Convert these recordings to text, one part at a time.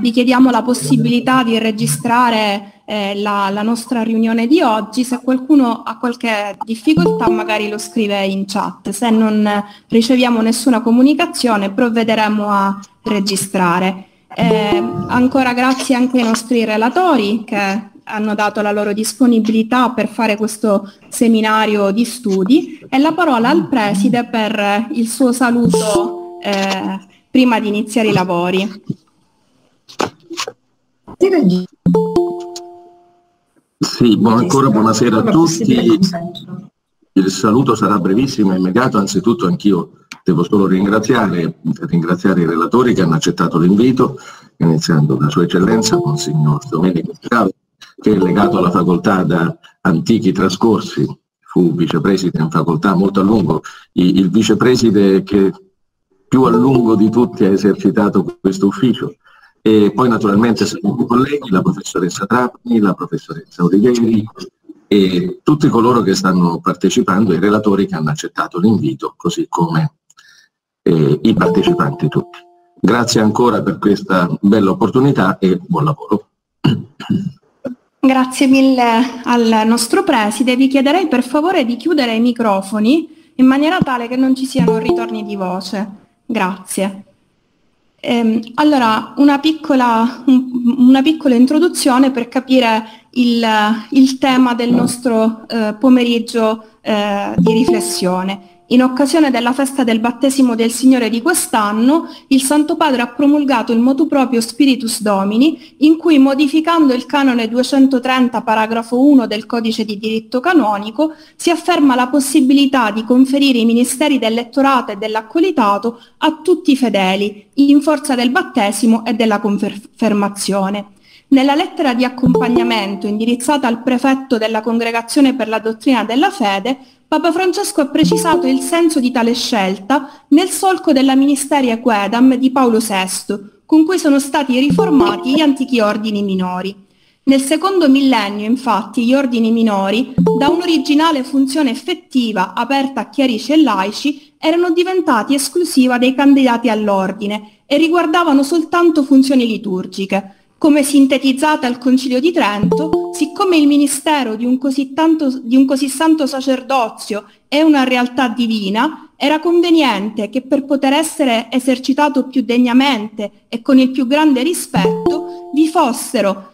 vi chiediamo la possibilità di registrare eh, la, la, nostra riunione di oggi, se qualcuno ha qualche difficoltà magari lo scrive in chat, se non riceviamo nessuna comunicazione provvederemo a registrare. Eh, ancora grazie anche ai nostri relatori che hanno dato la loro disponibilità per fare questo seminario di studi e la parola al preside per il suo saluto eh, prima di iniziare i lavori. Sì, buon, ancora buonasera a tutti. Il saluto sarà brevissimo e immediato. Anzitutto anch'io devo solo ringraziare, ringraziare, i relatori che hanno accettato l'invito, iniziando da Sua Eccellenza, Monsignor Domenico Scave, che è legato alla facoltà da antichi trascorsi, fu vicepreside in facoltà molto a lungo, il, il vicepreside che più a lungo di tutti ha esercitato questo ufficio. E poi naturalmente saluto i colleghi, la professoressa Trapani, la professoressa Oliveri e tutti coloro che stanno partecipando, i relatori che hanno accettato l'invito, così come eh, i partecipanti tutti. Grazie ancora per questa bella opportunità e buon lavoro. Grazie mille al nostro preside. Vi chiederei per favore di chiudere i microfoni in maniera tale che non ci siano ritorni di voce. Grazie. Ehm, allora, una piccola, un, una piccola, introduzione per capire il, il tema del nostro eh, pomeriggio eh, di riflessione. In occasione della festa del battesimo del Signore di quest'anno, il Santo Padre ha promulgato il motu proprio Spiritus Domini, in cui modificando il canone 230 paragrafo 1 del codice di diritto canonico, si afferma la possibilità di conferire i ministeri del lettorato e dell'accolitato a tutti i fedeli, in forza del battesimo e della confermazione. Nella lettera di accompagnamento indirizzata al prefetto della Congregazione per la Dottrina della Fede, Papa Francesco ha precisato il senso di tale scelta nel solco della Ministeria Quedam di Paolo VI, con cui sono stati riformati gli antichi ordini minori. Nel secondo millennio, infatti, gli ordini minori, da un'originale funzione effettiva aperta a chierici e laici, erano diventati esclusiva dei candidati all'ordine e riguardavano soltanto funzioni liturgiche, come sintetizzata al Concilio di Trento, siccome il ministero di un, così tanto, di un così santo sacerdozio è una realtà divina, era conveniente che per poter essere esercitato più degnamente e con il più grande rispetto vi fossero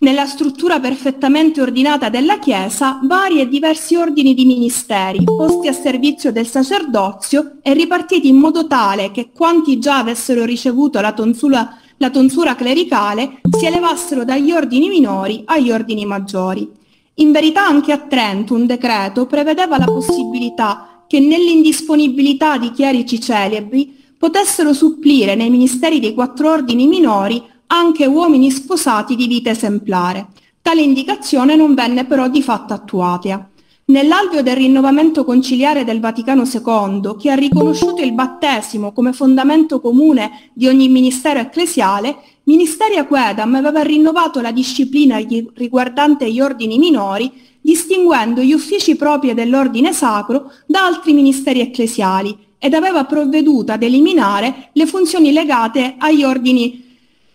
nella struttura perfettamente ordinata della Chiesa vari e diversi ordini di ministeri posti a servizio del sacerdozio e ripartiti in modo tale che quanti già avessero ricevuto la tonsura la tonsura clericale si elevassero dagli ordini minori agli ordini maggiori. In verità anche a Trento un decreto prevedeva la possibilità che nell'indisponibilità di chierici celebri potessero supplire nei ministeri dei quattro ordini minori anche uomini sposati di vita esemplare. Tale indicazione non venne però di fatto attuata. Nell'alveo del rinnovamento conciliare del Vaticano II, che ha riconosciuto il battesimo come fondamento comune di ogni ministero ecclesiale, Ministeria Quedam aveva rinnovato la disciplina riguardante gli ordini minori, distinguendo gli uffici propri dell'ordine sacro da altri ministeri ecclesiali ed aveva provveduto ad eliminare le funzioni legate agli ordini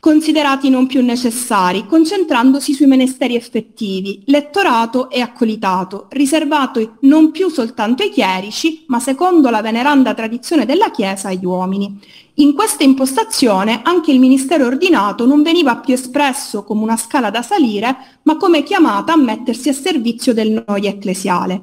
considerati non più necessari, concentrandosi sui menesteri effettivi, lettorato e accolitato, riservato non più soltanto ai chierici, ma secondo la veneranda tradizione della Chiesa agli uomini. In questa impostazione anche il ministero ordinato non veniva più espresso come una scala da salire, ma come chiamata a mettersi a servizio del noi ecclesiale.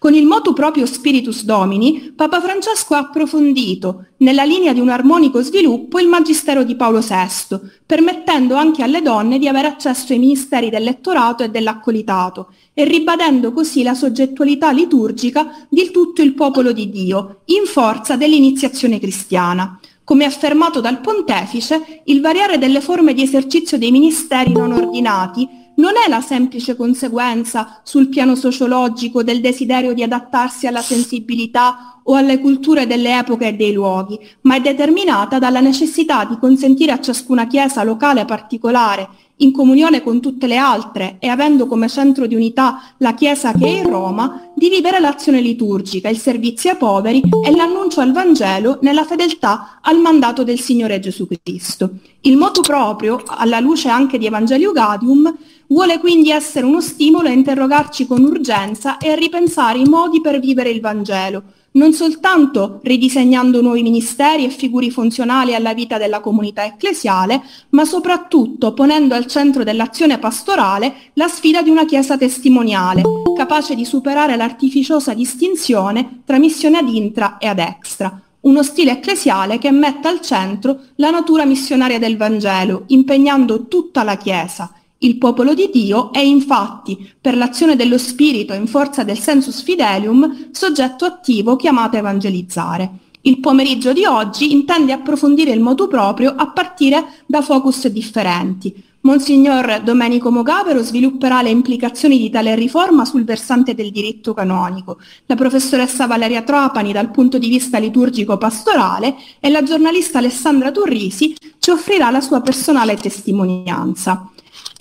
Con il motu proprio Spiritus Domini, Papa Francesco ha approfondito, nella linea di un armonico sviluppo, il magistero di Paolo VI, permettendo anche alle donne di avere accesso ai ministeri del lettorato e dell'accolitato, e ribadendo così la soggettualità liturgica di tutto il popolo di Dio, in forza dell'iniziazione cristiana. Come affermato dal pontefice, il variare delle forme di esercizio dei ministeri non ordinati non è la semplice conseguenza sul piano sociologico del desiderio di adattarsi alla sensibilità o alle culture delle epoche e dei luoghi, ma è determinata dalla necessità di consentire a ciascuna chiesa locale particolare, in comunione con tutte le altre e avendo come centro di unità la chiesa che è in Roma, di vivere l'azione liturgica, il servizio ai poveri e l'annuncio al Vangelo nella fedeltà al mandato del Signore Gesù Cristo. Il motu proprio, alla luce anche di Evangelio Gaudium, vuole quindi essere uno stimolo a interrogarci con urgenza e a ripensare i modi per vivere il Vangelo, non soltanto ridisegnando nuovi ministeri e figure funzionali alla vita della comunità ecclesiale, ma soprattutto ponendo al centro dell'azione pastorale la sfida di una Chiesa testimoniale, capace di superare l'artificiosa distinzione tra missione ad intra e ad extra, uno stile ecclesiale che metta al centro la natura missionaria del Vangelo, impegnando tutta la Chiesa, il popolo di Dio è infatti, per l'azione dello Spirito in forza del sensus fidelium, soggetto attivo chiamato a evangelizzare. Il pomeriggio di oggi intende approfondire il motu proprio a partire da focus differenti. Monsignor Domenico Mogavero svilupperà le implicazioni di tale riforma sul versante del diritto canonico, la professoressa Valeria Trapani dal punto di vista liturgico pastorale e la giornalista Alessandra Turrisi ci offrirà la sua personale testimonianza.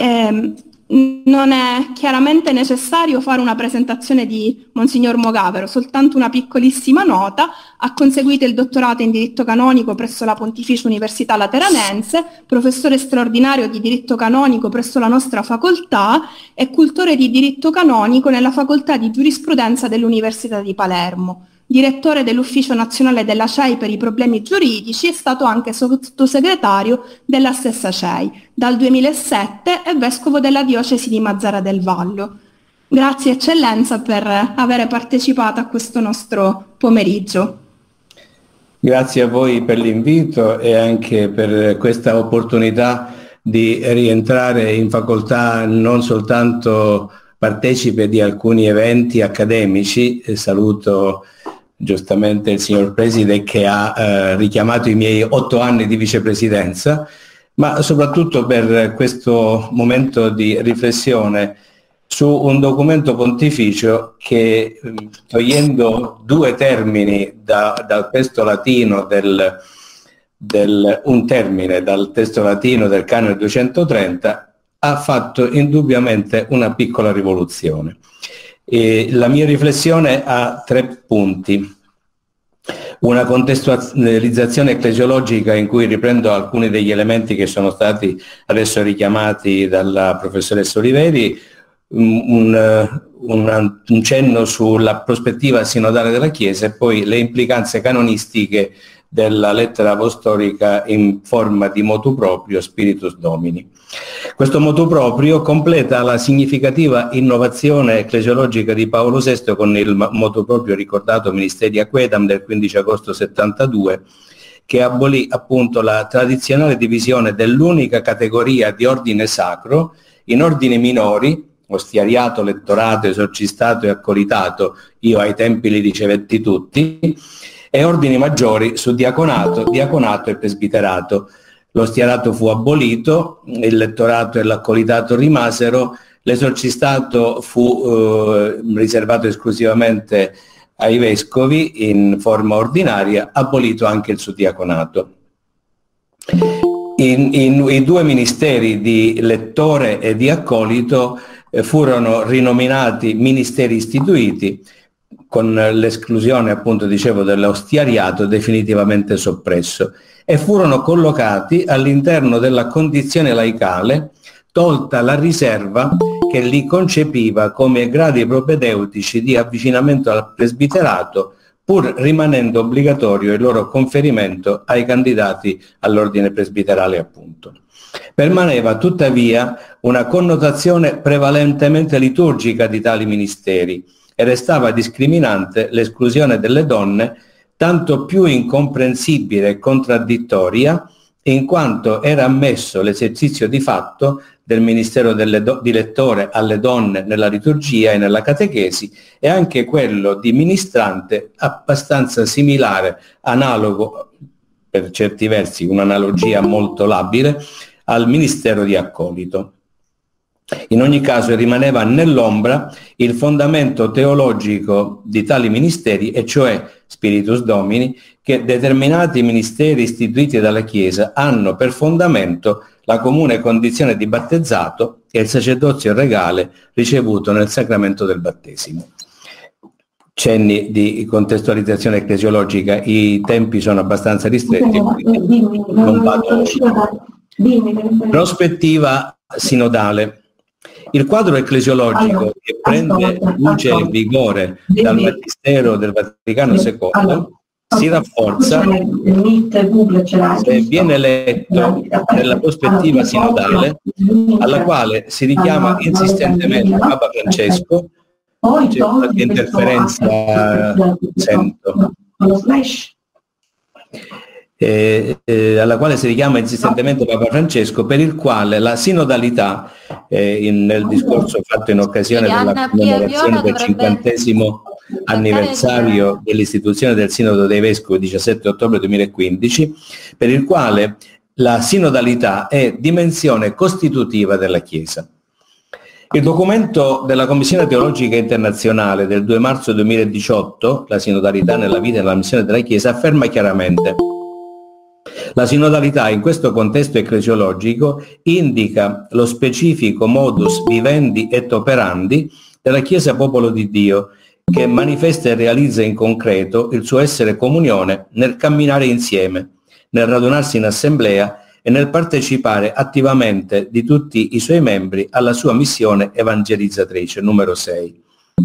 Eh, non è chiaramente necessario fare una presentazione di Monsignor Mogavero, soltanto una piccolissima nota. Ha conseguito il dottorato in diritto canonico presso la Pontificia Università Lateranense, professore straordinario di diritto canonico presso la nostra facoltà e cultore di diritto canonico nella facoltà di giurisprudenza dell'Università di Palermo direttore dell'Ufficio Nazionale della CEI per i problemi giuridici, è stato anche sottosegretario della stessa CEI. Dal 2007 è vescovo della diocesi di Mazzara del Vallo. Grazie eccellenza per aver partecipato a questo nostro pomeriggio. Grazie a voi per l'invito e anche per questa opportunità di rientrare in facoltà non soltanto partecipe di alcuni eventi accademici, saluto giustamente il signor Preside che ha eh, richiamato i miei otto anni di vicepresidenza, ma soprattutto per questo momento di riflessione su un documento pontificio che, mm, togliendo due termini da, dal testo latino del, del, un termine dal testo latino del canone 230, ha fatto indubbiamente una piccola rivoluzione. E la mia riflessione ha tre punti. Una contestualizzazione ecclesiologica in cui riprendo alcuni degli elementi che sono stati adesso richiamati dalla professoressa Oliveri, un, un, un cenno sulla prospettiva sinodale della Chiesa e poi le implicanze canonistiche della lettera apostolica in forma di motu proprio Spiritus Domini. Questo motu proprio completa la significativa innovazione ecclesiologica di Paolo VI con il motu proprio ricordato Ministeri Aquedam del 15 agosto 72 che abolì appunto la tradizionale divisione dell'unica categoria di ordine sacro in ordini minori, ostiariato, lettorato, esorcistato e accolitato, io ai tempi li ricevetti tutti, e ordini maggiori su diaconato, diaconato e presbiterato. Lo stiarato fu abolito, il lettorato e l'accolitato rimasero, l'esorcistato fu eh, riservato esclusivamente ai vescovi in forma ordinaria, abolito anche il suddiaconato. In, in, I due ministeri di lettore e di accolito eh, furono rinominati ministeri istituiti, con l'esclusione appunto dicevo dell'ostiariato definitivamente soppresso e furono collocati all'interno della condizione laicale tolta la riserva che li concepiva come gradi propedeutici di avvicinamento al presbiterato pur rimanendo obbligatorio il loro conferimento ai candidati all'ordine presbiterale appunto. Permaneva tuttavia una connotazione prevalentemente liturgica di tali ministeri, e restava discriminante l'esclusione delle donne, tanto più incomprensibile e contraddittoria in quanto era ammesso l'esercizio di fatto del ministero do- di lettore alle donne nella liturgia e nella catechesi e anche quello di ministrante abbastanza similare, analogo per certi versi, un'analogia molto labile, al ministero di accolito. In ogni caso rimaneva nell'ombra il fondamento teologico di tali ministeri, e cioè Spiritus Domini, che determinati ministeri istituiti dalla Chiesa hanno per fondamento la comune condizione di battezzato e il sacerdozio regale ricevuto nel sacramento del battesimo. cenni di contestualizzazione ecclesiologica, i tempi sono abbastanza ristretti, non vado. Prospettiva sinodale. Il quadro ecclesiologico che prende luce e vigore dal Magistero del Vaticano II si rafforza e viene letto nella prospettiva sinodale alla quale si richiama insistentemente Papa Francesco c'è qualche interferenza sento eh, eh, alla quale si richiama insistentemente Papa Francesco, per il quale la sinodalità, eh, in, nel discorso fatto in occasione della commemorazione del cinquantesimo anniversario dell'istituzione del Sinodo dei Vescovi, il 17 ottobre 2015, per il quale la sinodalità è dimensione costitutiva della Chiesa. Il documento della Commissione Teologica Internazionale del 2 marzo 2018, la sinodalità nella vita e nella missione della Chiesa, afferma chiaramente la sinodalità in questo contesto ecclesiologico indica lo specifico modus vivendi et operandi della Chiesa Popolo di Dio, che manifesta e realizza in concreto il suo essere comunione nel camminare insieme, nel radunarsi in assemblea e nel partecipare attivamente di tutti i suoi membri alla sua missione evangelizzatrice numero 6.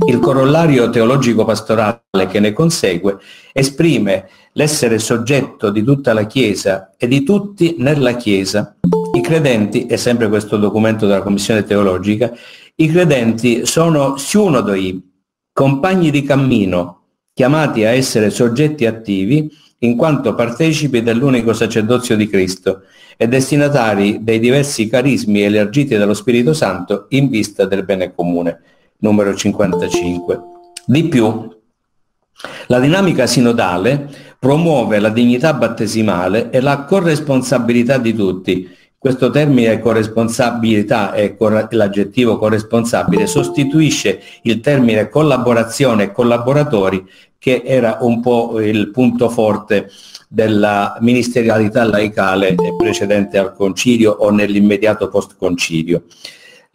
Il corollario teologico pastorale che ne consegue esprime l'essere soggetto di tutta la Chiesa e di tutti nella Chiesa. I credenti, è sempre questo documento della Commissione teologica, i credenti sono siunodoi, compagni di cammino, chiamati a essere soggetti attivi in quanto partecipi dell'unico sacerdozio di Cristo e destinatari dei diversi carismi elargiti dallo Spirito Santo in vista del bene comune numero 55. Di più, la dinamica sinodale promuove la dignità battesimale e la corresponsabilità di tutti. Questo termine corresponsabilità e l'aggettivo corresponsabile sostituisce il termine collaborazione e collaboratori che era un po' il punto forte della ministerialità laicale precedente al concilio o nell'immediato post concilio.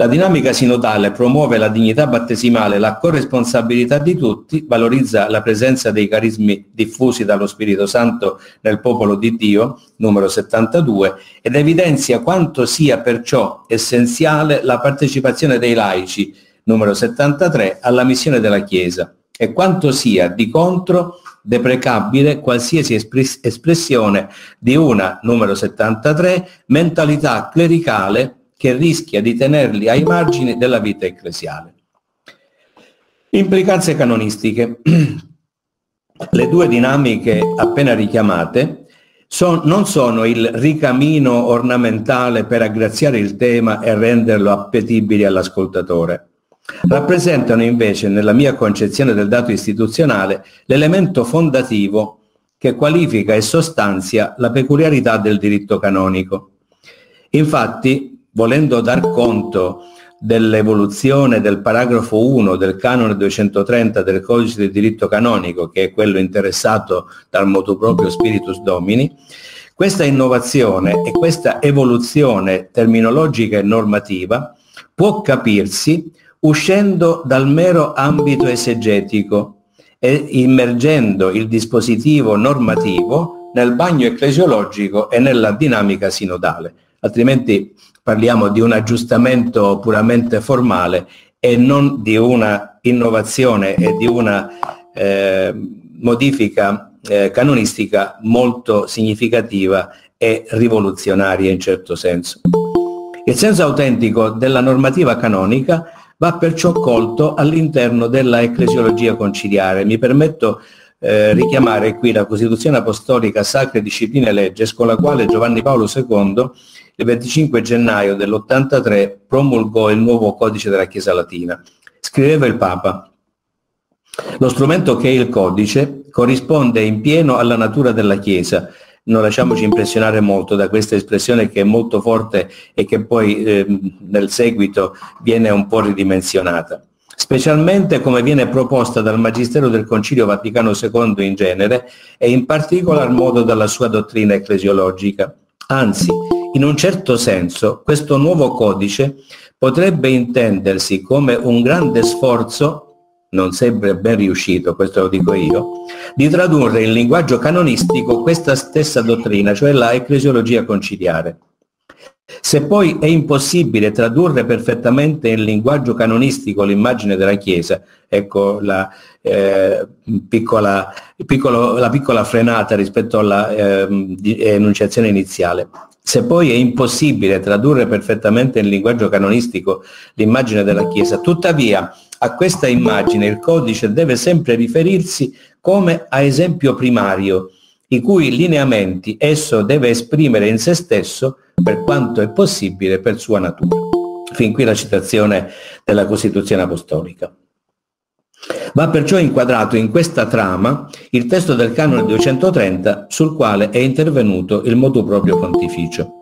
La dinamica sinodale promuove la dignità battesimale, la corresponsabilità di tutti, valorizza la presenza dei carismi diffusi dallo Spirito Santo nel popolo di Dio, numero 72, ed evidenzia quanto sia perciò essenziale la partecipazione dei laici, numero 73, alla missione della Chiesa e quanto sia di contro deprecabile qualsiasi espressione di una, numero 73, mentalità clericale che rischia di tenerli ai margini della vita ecclesiale. Implicanze canonistiche. Le due dinamiche appena richiamate son, non sono il ricamino ornamentale per aggraziare il tema e renderlo appetibile all'ascoltatore. Rappresentano invece, nella mia concezione del dato istituzionale, l'elemento fondativo che qualifica e sostanzia la peculiarità del diritto canonico. Infatti, volendo dar conto dell'evoluzione del paragrafo 1 del canone 230 del codice del diritto canonico, che è quello interessato dal motu proprio Spiritus Domini, questa innovazione e questa evoluzione terminologica e normativa può capirsi uscendo dal mero ambito esegetico e immergendo il dispositivo normativo nel bagno ecclesiologico e nella dinamica sinodale. Altrimenti parliamo di un aggiustamento puramente formale e non di una innovazione e di una eh, modifica eh, canonistica molto significativa e rivoluzionaria in certo senso. Il senso autentico della normativa canonica va perciò colto all'interno della ecclesiologia conciliare. Mi permetto eh, richiamare qui la Costituzione Apostolica Sacre Discipline Legges con la quale Giovanni Paolo II il 25 gennaio dell'83 promulgò il nuovo codice della Chiesa Latina. Scriveva il Papa, lo strumento che è il codice corrisponde in pieno alla natura della Chiesa. Non lasciamoci impressionare molto da questa espressione che è molto forte e che poi eh, nel seguito viene un po' ridimensionata specialmente come viene proposta dal Magistero del Concilio Vaticano II in genere e in particolar modo dalla sua dottrina ecclesiologica. Anzi, in un certo senso, questo nuovo codice potrebbe intendersi come un grande sforzo non sempre ben riuscito, questo lo dico io, di tradurre in linguaggio canonistico questa stessa dottrina, cioè la ecclesiologia conciliare. Se poi è impossibile tradurre perfettamente in linguaggio canonistico l'immagine della Chiesa, ecco la, eh, piccola, piccolo, la piccola, frenata rispetto alla eh, enunciazione iniziale, se poi è impossibile tradurre perfettamente in linguaggio canonistico l'immagine della Chiesa, tuttavia a questa immagine il codice deve sempre riferirsi come a esempio primario, i cui lineamenti esso deve esprimere in se stesso per quanto è possibile per sua natura. Fin qui la citazione della Costituzione Apostolica. Va perciò inquadrato in questa trama il testo del canone 230 sul quale è intervenuto il motu proprio pontificio.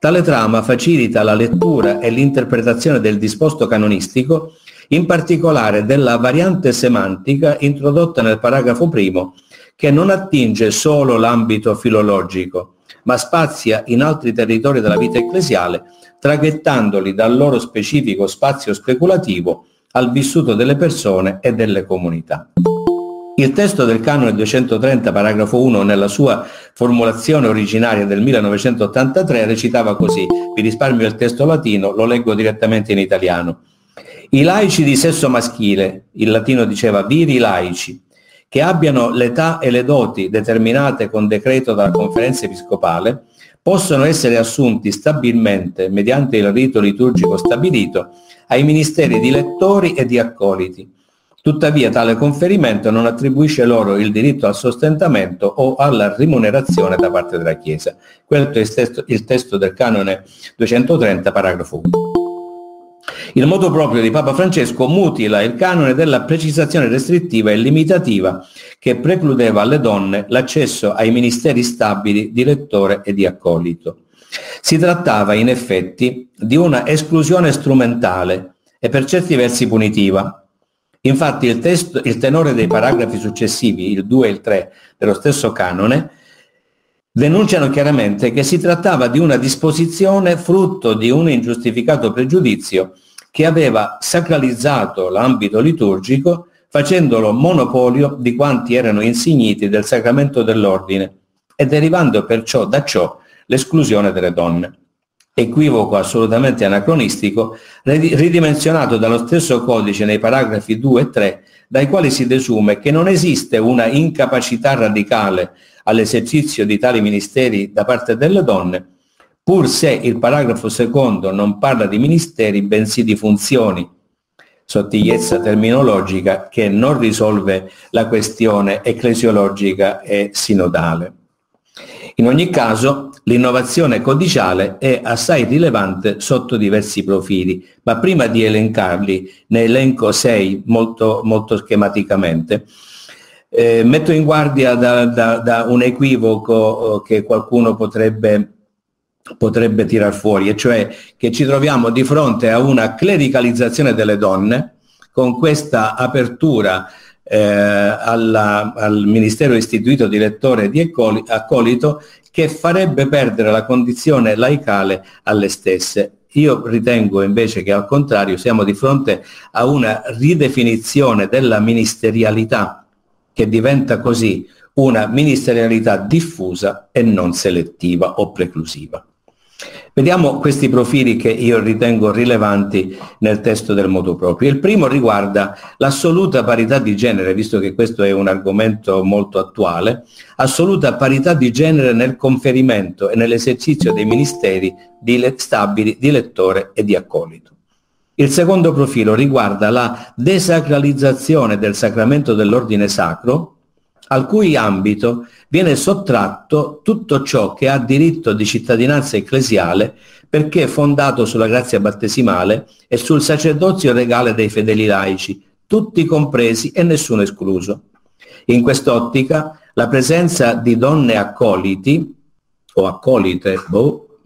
Tale trama facilita la lettura e l'interpretazione del disposto canonistico, in particolare della variante semantica introdotta nel paragrafo primo, che non attinge solo l'ambito filologico, ma spazia in altri territori della vita ecclesiale, traghettandoli dal loro specifico spazio speculativo al vissuto delle persone e delle comunità. Il testo del canone 230, paragrafo 1, nella sua formulazione originaria del 1983 recitava così, vi risparmio il testo latino, lo leggo direttamente in italiano. I laici di sesso maschile, il latino diceva viri laici, che abbiano l'età e le doti determinate con decreto dalla conferenza episcopale, possono essere assunti stabilmente, mediante il rito liturgico stabilito, ai ministeri di lettori e di accoliti. Tuttavia tale conferimento non attribuisce loro il diritto al sostentamento o alla rimunerazione da parte della Chiesa. Questo è il testo, il testo del canone 230, paragrafo 1. Il modo proprio di Papa Francesco mutila il canone della precisazione restrittiva e limitativa che precludeva alle donne l'accesso ai ministeri stabili di lettore e di accolito. Si trattava in effetti di una esclusione strumentale e per certi versi punitiva. Infatti il, testo, il tenore dei paragrafi successivi, il 2 e il 3 dello stesso canone, denunciano chiaramente che si trattava di una disposizione frutto di un ingiustificato pregiudizio che aveva sacralizzato l'ambito liturgico facendolo monopolio di quanti erano insigniti del sacramento dell'ordine e derivando perciò da ciò l'esclusione delle donne. Equivoco assolutamente anacronistico, ridimensionato dallo stesso codice nei paragrafi 2 e 3, dai quali si desume che non esiste una incapacità radicale all'esercizio di tali ministeri da parte delle donne, pur se il paragrafo secondo non parla di ministeri, bensì di funzioni, sottigliezza terminologica che non risolve la questione ecclesiologica e sinodale. In ogni caso, l'innovazione codiciale è assai rilevante sotto diversi profili, ma prima di elencarli, ne elenco sei molto, molto schematicamente. Eh, metto in guardia da, da, da un equivoco eh, che qualcuno potrebbe potrebbe tirar fuori, e cioè che ci troviamo di fronte a una clericalizzazione delle donne con questa apertura eh, alla, al Ministero istituito di lettore e di accolito che farebbe perdere la condizione laicale alle stesse. Io ritengo invece che al contrario siamo di fronte a una ridefinizione della ministerialità che diventa così una ministerialità diffusa e non selettiva o preclusiva. Vediamo questi profili che io ritengo rilevanti nel testo del modo proprio. Il primo riguarda l'assoluta parità di genere, visto che questo è un argomento molto attuale, assoluta parità di genere nel conferimento e nell'esercizio dei ministeri di stabili di lettore e di accolito. Il secondo profilo riguarda la desacralizzazione del sacramento dell'ordine sacro, al cui ambito viene sottratto tutto ciò che ha diritto di cittadinanza ecclesiale perché è fondato sulla grazia battesimale e sul sacerdozio regale dei fedeli laici, tutti compresi e nessuno escluso. In quest'ottica la presenza di donne accoliti o accolite, boh,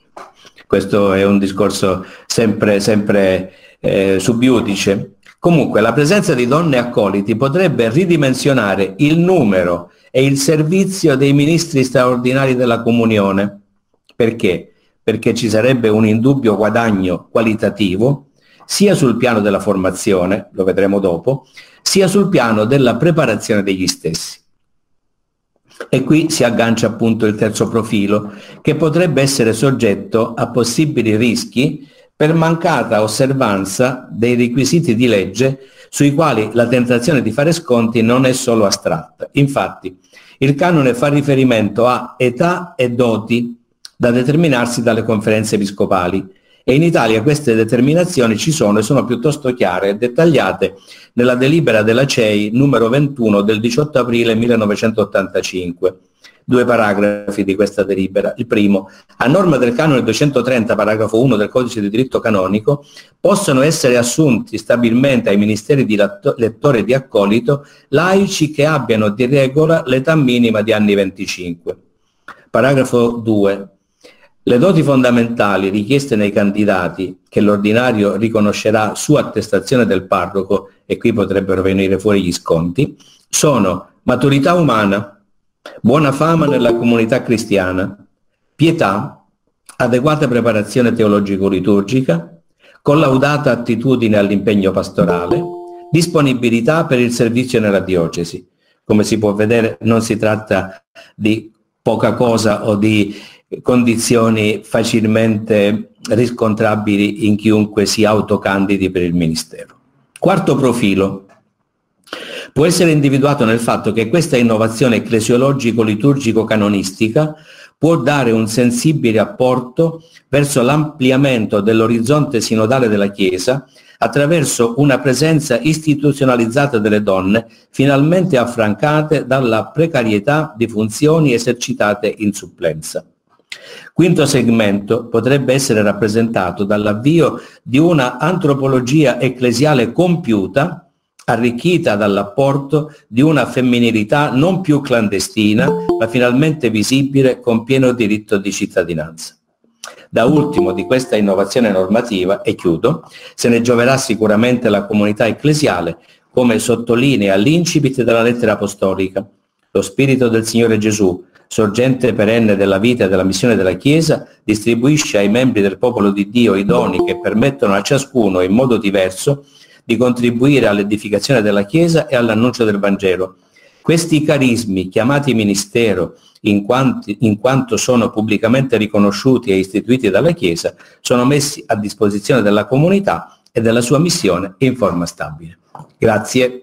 questo è un discorso sempre, sempre eh, subiudice, Comunque la presenza di donne accoliti potrebbe ridimensionare il numero e il servizio dei ministri straordinari della comunione. Perché? Perché ci sarebbe un indubbio guadagno qualitativo sia sul piano della formazione, lo vedremo dopo, sia sul piano della preparazione degli stessi. E qui si aggancia appunto il terzo profilo, che potrebbe essere soggetto a possibili rischi per mancata osservanza dei requisiti di legge sui quali la tentazione di fare sconti non è solo astratta. Infatti, il canone fa riferimento a età e doti da determinarsi dalle conferenze episcopali e in Italia queste determinazioni ci sono e sono piuttosto chiare e dettagliate nella delibera della CEI numero 21 del 18 aprile 1985 due paragrafi di questa delibera. Il primo, a norma del canone 230, paragrafo 1 del codice di diritto canonico, possono essere assunti stabilmente ai ministeri di lettore di accolito laici che abbiano di regola l'età minima di anni 25. Paragrafo 2. Le doti fondamentali richieste nei candidati, che l'ordinario riconoscerà su attestazione del parroco, e qui potrebbero venire fuori gli sconti, sono maturità umana, buona fama nella comunità cristiana, pietà, adeguata preparazione teologico-liturgica, collaudata attitudine all'impegno pastorale, disponibilità per il servizio nella diocesi. Come si può vedere non si tratta di poca cosa o di condizioni facilmente riscontrabili in chiunque si autocandidi per il Ministero. Quarto profilo, può essere individuato nel fatto che questa innovazione ecclesiologico-liturgico-canonistica può dare un sensibile apporto verso l'ampliamento dell'orizzonte sinodale della Chiesa attraverso una presenza istituzionalizzata delle donne finalmente affrancate dalla precarietà di funzioni esercitate in supplenza. Quinto segmento potrebbe essere rappresentato dall'avvio di una antropologia ecclesiale compiuta arricchita dall'apporto di una femminilità non più clandestina, ma finalmente visibile con pieno diritto di cittadinanza. Da ultimo di questa innovazione normativa, e chiudo, se ne gioverà sicuramente la comunità ecclesiale, come sottolinea l'incipit della lettera apostolica. Lo Spirito del Signore Gesù, sorgente perenne della vita e della missione della Chiesa, distribuisce ai membri del popolo di Dio i doni che permettono a ciascuno in modo diverso di contribuire all'edificazione della Chiesa e all'annuncio del Vangelo. Questi carismi, chiamati ministero, in, quanti, in quanto sono pubblicamente riconosciuti e istituiti dalla Chiesa, sono messi a disposizione della comunità e della sua missione in forma stabile. Grazie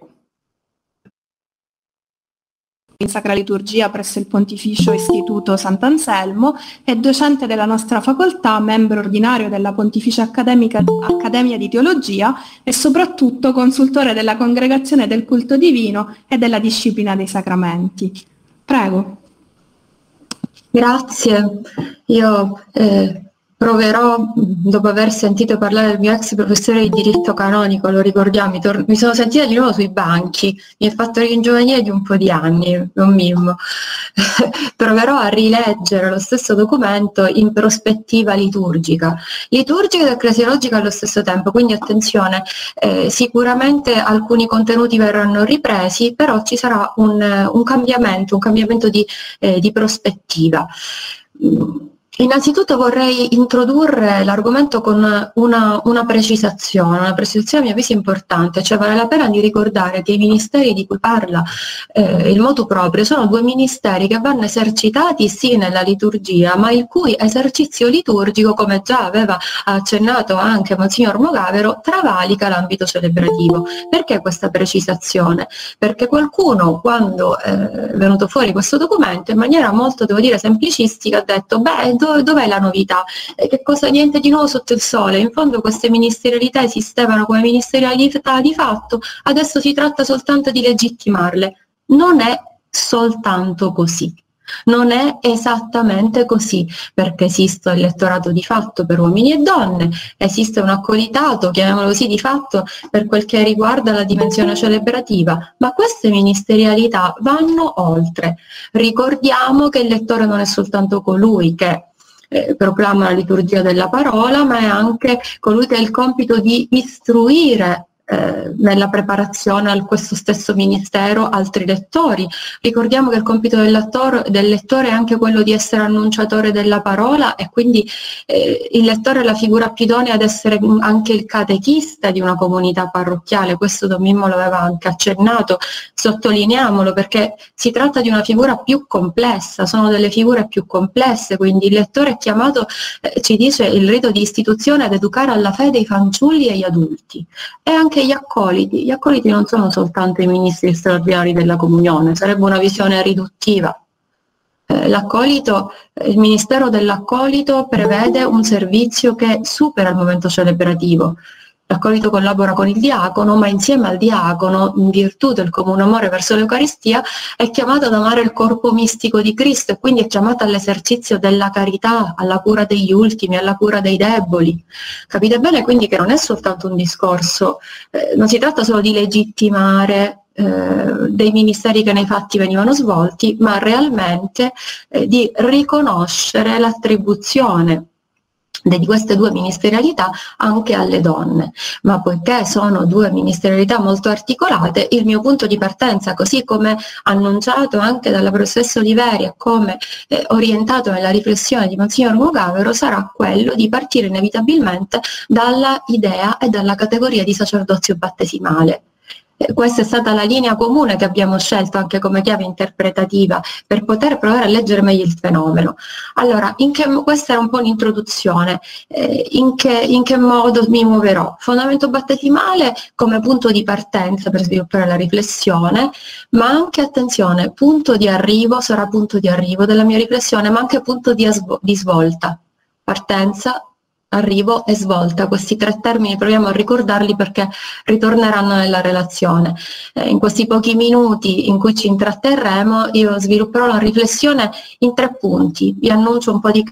in Sacra Liturgia presso il Pontificio Istituto Sant'Anselmo, è docente della nostra facoltà, membro ordinario della Pontificia Accademia di Teologia e soprattutto consultore della Congregazione del Culto Divino e della Disciplina dei Sacramenti. Prego. Grazie. Io eh, proverò, dopo aver sentito parlare del mio ex professore di diritto canonico, lo ricordiamo, mi sono sentita di nuovo sui banchi, mi ha fatto ringiovanire di un po' di anni, non mimmo. proverò a rileggere lo stesso documento in prospettiva liturgica, liturgica ed ecclesiologica allo stesso tempo, quindi attenzione, eh, sicuramente alcuni contenuti verranno ripresi, però ci sarà un, un cambiamento, un cambiamento di, eh, di prospettiva. Innanzitutto vorrei introdurre l'argomento con una, una, precisazione, una precisazione a mio avviso importante, cioè vale la pena di ricordare che i ministeri di cui parla eh, il motu proprio sono due ministeri che vanno esercitati sì nella liturgia, ma il cui esercizio liturgico, come già aveva accennato anche Monsignor Mogavero, travalica l'ambito celebrativo. Perché questa precisazione? Perché qualcuno quando è venuto fuori questo documento in maniera molto, devo dire, semplicistica ha detto, beh, do, dov'è la novità? Che cosa niente di nuovo sotto il sole? In fondo queste ministerialità esistevano come ministerialità di fatto, adesso si tratta soltanto di legittimarle. Non è soltanto così. Non è esattamente così, perché esiste il lettorato di fatto per uomini e donne, esiste un accolitato, chiamiamolo così, di fatto per quel che riguarda la dimensione celebrativa, ma queste ministerialità vanno oltre. Ricordiamo che il lettore non è soltanto colui che eh, proclama la liturgia della parola, ma è anche colui che ha il compito di istruire eh, nella preparazione a questo stesso ministero altri lettori. Ricordiamo che il compito del lettore, del lettore, è anche quello di essere annunciatore della parola e quindi eh, il lettore è la figura più idonea ad essere anche il catechista di una comunità parrocchiale, questo Don Mimmo lo aveva anche accennato, sottolineiamolo perché si tratta di una figura più complessa, sono delle figure più complesse, quindi il lettore è chiamato, eh, ci dice il rito di istituzione ad educare alla fede i fanciulli e gli adulti. E anche anche gli accoliti. Gli accoliti non sono soltanto i ministri straordinari della comunione, sarebbe una visione riduttiva. Eh, l'accolito, il Ministero dell'Accolito prevede un servizio che supera il momento celebrativo, L'accolito collabora con il diacono, ma insieme al diacono, in virtù del comune amore verso l'Eucaristia, è chiamato ad amare il corpo mistico di Cristo e quindi è chiamato all'esercizio della carità, alla cura degli ultimi, alla cura dei deboli. Capite bene quindi che non è soltanto un discorso, eh, non si tratta solo di legittimare eh, dei ministeri che nei fatti venivano svolti, ma realmente eh, di riconoscere l'attribuzione di queste due ministerialità anche alle donne, ma poiché sono due ministerialità molto articolate, il mio punto di partenza, così come annunciato anche dalla professoressa Oliveri e come eh, orientato nella riflessione di Monsignor Mugavero, sarà quello di partire inevitabilmente dalla idea e dalla categoria di sacerdozio battesimale questa è stata la linea comune che abbiamo scelto anche come chiave interpretativa per poter provare a leggere meglio il fenomeno. Allora, che, questa era un po' un'introduzione, eh, in, che, in, che, modo mi muoverò? Fondamento battesimale come punto di partenza per sviluppare la riflessione, ma anche, attenzione, punto di arrivo sarà punto di arrivo della mia riflessione, ma anche punto di, di svolta. Partenza, arrivo e svolta. Questi tre termini proviamo a ricordarli perché ritorneranno nella relazione. Eh, in questi pochi minuti in cui ci intratterremo io svilupperò la riflessione in tre punti. Vi annuncio un po' di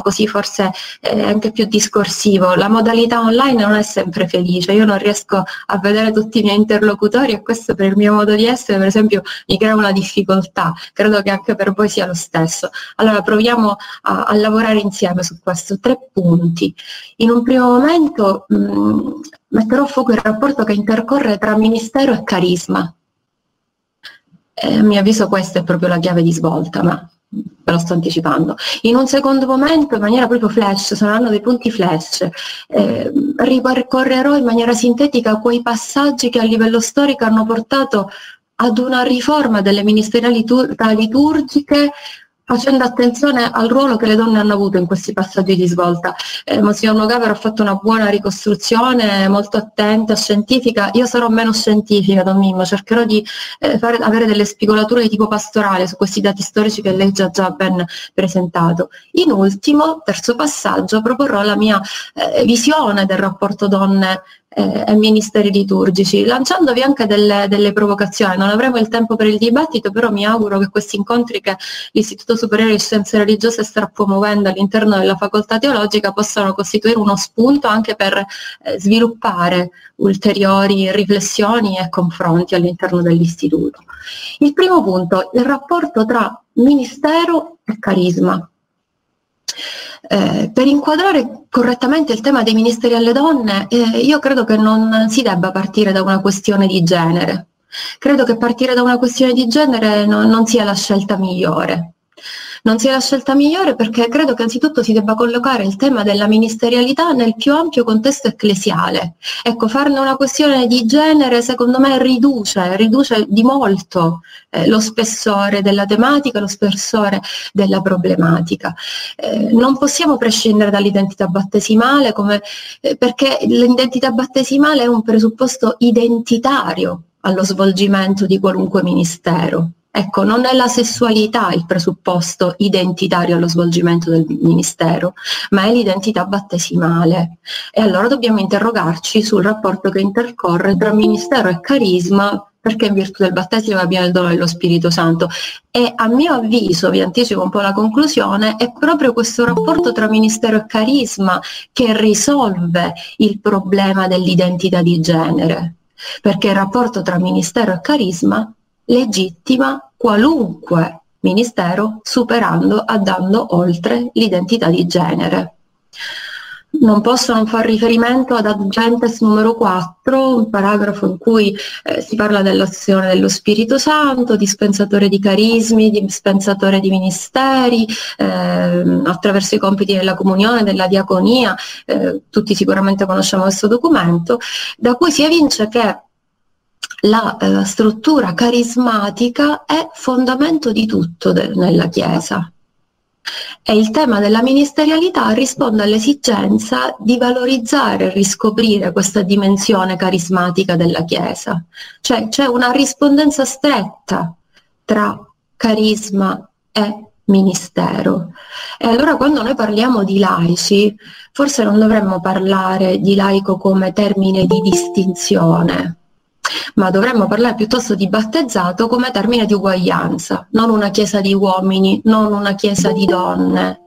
così forse è anche più discorsivo. La modalità online non è sempre felice, io non riesco a vedere tutti i miei interlocutori e questo per il mio modo di essere per esempio mi crea una difficoltà, credo che anche per voi sia lo stesso. Allora proviamo a, a lavorare insieme su questo, tre punti. In un primo momento mh, mm, metterò a fuoco il rapporto che intercorre tra ministero e carisma. E a mio avviso questa è proprio la chiave di svolta, ma ve lo sto anticipando. In un secondo momento, in maniera proprio flash, saranno dei punti flash, eh, ripercorrerò in maniera sintetica quei passaggi che a livello storico hanno portato ad una riforma delle ministerialità liturgiche facendo attenzione al ruolo che le donne hanno avuto in questi passaggi di svolta. Eh, Monsignor Nogavero ha fatto una buona ricostruzione, molto attenta, scientifica. Io sarò meno scientifica, Don Mimmo, cercherò di eh, fare, avere delle spigolature di tipo pastorale su questi dati storici che lei già già ben presentato. In ultimo, terzo passaggio, proporrò la mia eh, visione del rapporto donne eh, e ministeri liturgici, lanciandovi anche delle, delle, provocazioni. Non avremo il tempo per il dibattito, però mi auguro che questi incontri che l'Istituto Superiore di Scienze Religiose starà promuovendo all'interno della facoltà teologica possano costituire uno spunto anche per eh, sviluppare ulteriori riflessioni e confronti all'interno dell'Istituto. Il primo punto, il rapporto tra ministero e carisma. Eh, per inquadrare correttamente il tema dei ministeri alle donne, eh, io credo che non si debba partire da una questione di genere. Credo che partire da una questione di genere no, non sia la scelta migliore non sia la scelta migliore perché credo che anzitutto si debba collocare il tema della ministerialità nel più ampio contesto ecclesiale. Ecco, farne una questione di genere secondo me riduce, riduce di molto eh, lo spessore della tematica, lo spessore della problematica. Eh, non possiamo prescindere dall'identità battesimale come, eh, perché l'identità battesimale è un presupposto identitario allo svolgimento di qualunque ministero. Ecco, non è la sessualità il presupposto identitario allo svolgimento del ministero, ma è l'identità battesimale. E allora dobbiamo interrogarci sul rapporto che intercorre tra ministero e carisma perché in virtù del battesimo abbiamo il dono dello Spirito Santo. E a mio avviso, vi anticipo un po' la conclusione, è proprio questo rapporto tra ministero e carisma che risolve il problema dell'identità di genere, perché il rapporto tra ministero e carisma legittima qualunque ministero superando, andando oltre l'identità di genere. non posso non far riferimento ad Agentes numero 4, un paragrafo in cui eh, si parla dell'azione dello Spirito Santo, dispensatore di carismi, dispensatore di ministeri, eh, attraverso i compiti della comunione, della diaconia, eh, tutti sicuramente conosciamo questo documento, da cui si evince che la eh, struttura carismatica è fondamento di tutto de- nella Chiesa. E il tema della ministerialità risponde all'esigenza di valorizzare e riscoprire questa dimensione carismatica della Chiesa. Cioè c'è una rispondenza stretta tra carisma e ministero. E allora quando noi parliamo di laici, forse non dovremmo parlare di laico come termine di distinzione, ma dovremmo parlare piuttosto di battezzato come termine di uguaglianza, non una chiesa di uomini, non una chiesa di donne,